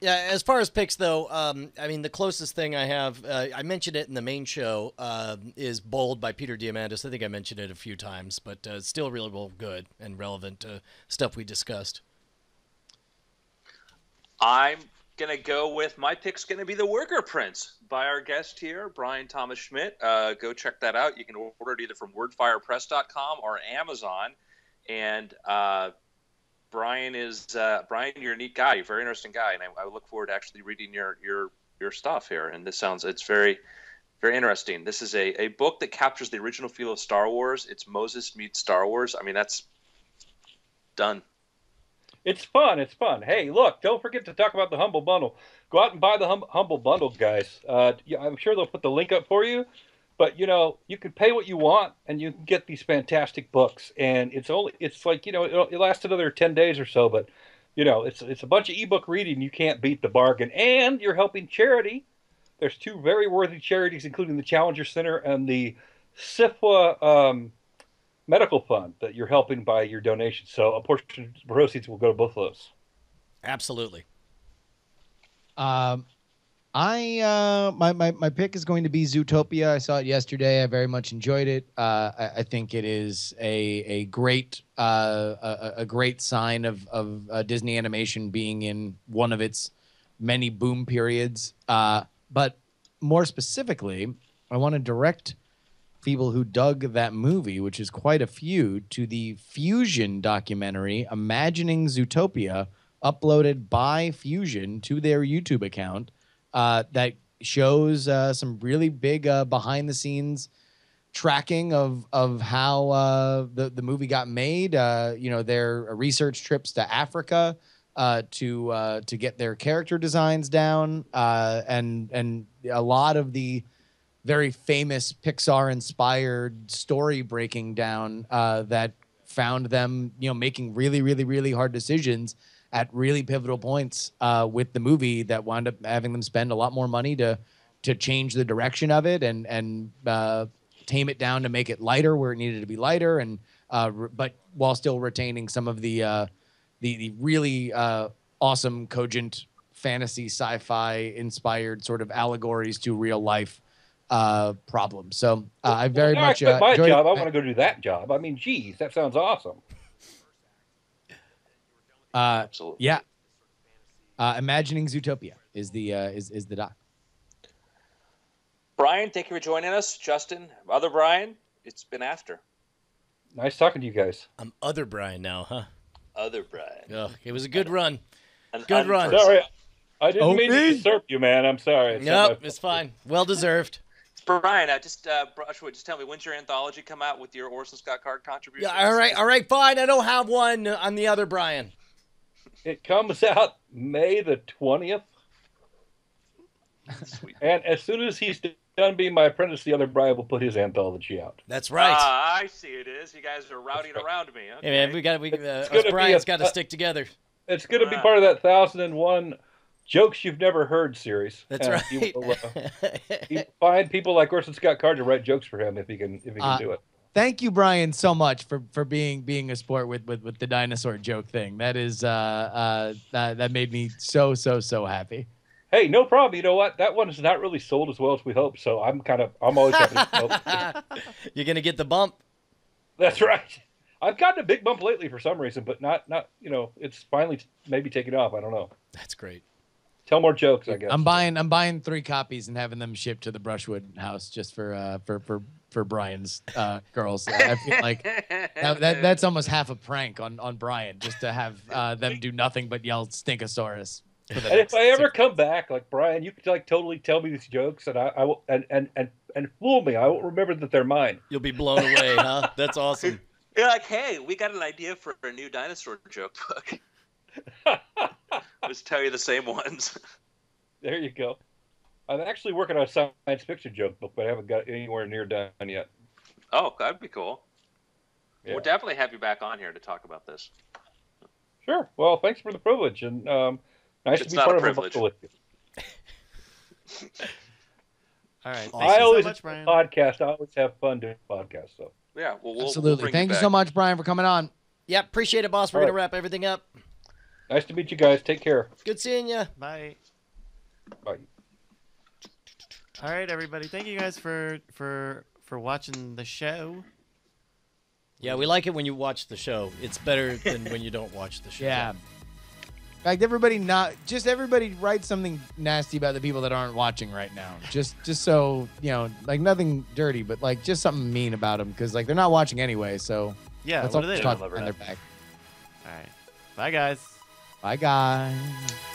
Yeah, as far as picks though, um, I mean the closest thing I have, uh, I mentioned it in the main show, um is "Bold" by Peter Diamandis. I think I mentioned it a few times, but uh, still really well good and relevant to stuff we discussed. I'm gonna go with my pick's gonna be the Worker Prince by our guest here, Bryan Thomas Schmidt. Uh, go check that out. You can order it either from WordFirePress.com or Amazon. And uh, Brian is uh, Brian. You're a neat guy. You're a very interesting guy, and I, I look forward to actually reading your your your stuff here. And this sounds it's very very interesting. This is a, a book that captures the original feel of Star Wars. It's Moses meets Star Wars. I mean, that's done. It's fun. It's fun. Hey, look! Don't forget to talk about the Humble Bundle. Go out and buy the hum- Humble Bundle, guys. Uh, I'm sure they'll put the link up for you. But you know, you can pay what you want, and you can get these fantastic books. And it's only it's like you know it lasts another ten days or so. But you know, it's it's a bunch of ebook reading. You can't beat the bargain, and you're helping charity. There's two very worthy charities, including the Challenger Center and the SFWA um, Medical Fund, that you're helping by your donation. So a portion of proceeds will go to both of those. Absolutely. Um, I uh, my, my my pick is going to be Zootopia. I saw it yesterday. I very much enjoyed it. Uh, I, I think it is a a great uh, a, a great sign of of uh, Disney animation being in one of its many boom periods. Uh, but more specifically, I want to direct people who dug that movie, which is quite a few, to the Fusion documentary Imagining Zootopia, uploaded by Fusion to their YouTube account uh, that shows uh, some really big uh, behind the scenes tracking of of how uh, the the movie got made. Uh, you know, their research trips to Africa uh, to to get their character designs down, and and a lot of the very famous Pixar inspired story breaking down uh, that found them, you know, making really, really, really hard decisions at really pivotal points uh, with the movie that wound up having them spend a lot more money to to change the direction of it and and uh, tame it down to make it lighter where it needed to be lighter and uh, re- but while still retaining some of the uh, the the really uh, awesome cogent fantasy sci-fi inspired sort of allegories to real life uh, problems. So uh, I very Well, much I uh, my enjoyed job. it. I want to go do that job. I mean, geez, that sounds awesome. Uh, Absolutely. yeah. Uh, Imagining Zootopia is the uh, is is the doc. Brian, thank you for joining us. Justin, other Brian, it's been after. Nice talking to you guys. I'm other Brian now, huh? Other Brian. Ugh, it was a good run. An Good run. Sorry, I didn't Oh, mean to me? usurp you, man. I'm sorry. It's Nope, it's fine. Well deserved. Brian, uh, just uh, Brushwood, just tell me when's your anthology come out with your Orson Scott Card contribution? Yeah, all right, all right, fine. I don't have one on the other Brian. It comes out May the twentieth, Sweet. and as soon as he's done being my apprentice, the other Brian will put his anthology out. That's right. Ah, I see it is. You guys are routing right. around me. Okay. hey man, we got we uh, It's us gonna be Brian's a- got to stick together. It's going to be part of that thousand and one jokes you've never heard series. That's right. He will, uh, he will find people like Orson Scott Card to write jokes for him if he can if he can Uh, do it. Thank you, Brian, so much for for being being a sport with with, with the dinosaur joke thing. That is uh, uh, that, that made me so so so happy. Hey, no problem. You know what? That one is not really sold as well as we hoped. So I'm kind of I'm always happy. to. You're gonna get the bump. That's right. I've gotten a big bump lately for some reason, but not not you know it's finally maybe taking off. I don't know. That's great. Tell more jokes, I guess. I'm buying I'm buying three copies and having them shipped to the Brushwood house just for uh, for for for Brian's uh, girls. I feel like that, that that's almost half a prank on on Brian just to have uh, them do nothing but yell Stinkosaurus. And if I ever six- come back, like Brian, you could like totally tell me these jokes, and I, I will and, and and and fool me. I won't remember that they're mine. You'll be blown away, huh? That's awesome. You're like, hey, we got an idea for a new dinosaur joke book. Just tell you the same ones. There you go. I'm actually working on a science fiction joke book, but I haven't got anywhere near done yet. Oh, that'd be cool. Yeah. We'll definitely have you back on here to talk about this. Sure. Well, thanks for the privilege, and um, nice It's to be not part a of privilege. bundle with you. All right. I always so much, Brian. podcast. I always have fun doing podcasts. So Yeah, well, we'll we'll Absolutely. bring Thank you back. so much, Brian, for coming on. Yeah, appreciate it, boss. We're All gonna right. wrap everything up. Nice to meet you guys. Take care. Good seeing you. Bye. Bye. All right, everybody. Thank you guys for for for watching the show. Yeah, we like it when you watch the show. It's better than when you don't watch the show. Yeah. In fact, everybody not just everybody write something nasty about the people that aren't watching right now. Just just so you know, like nothing dirty, but like just something mean about them because like they're not watching anyway. So Yeah, let's what all do they do? talk Love behind that. their back. All right. Bye, guys. Bye, guys.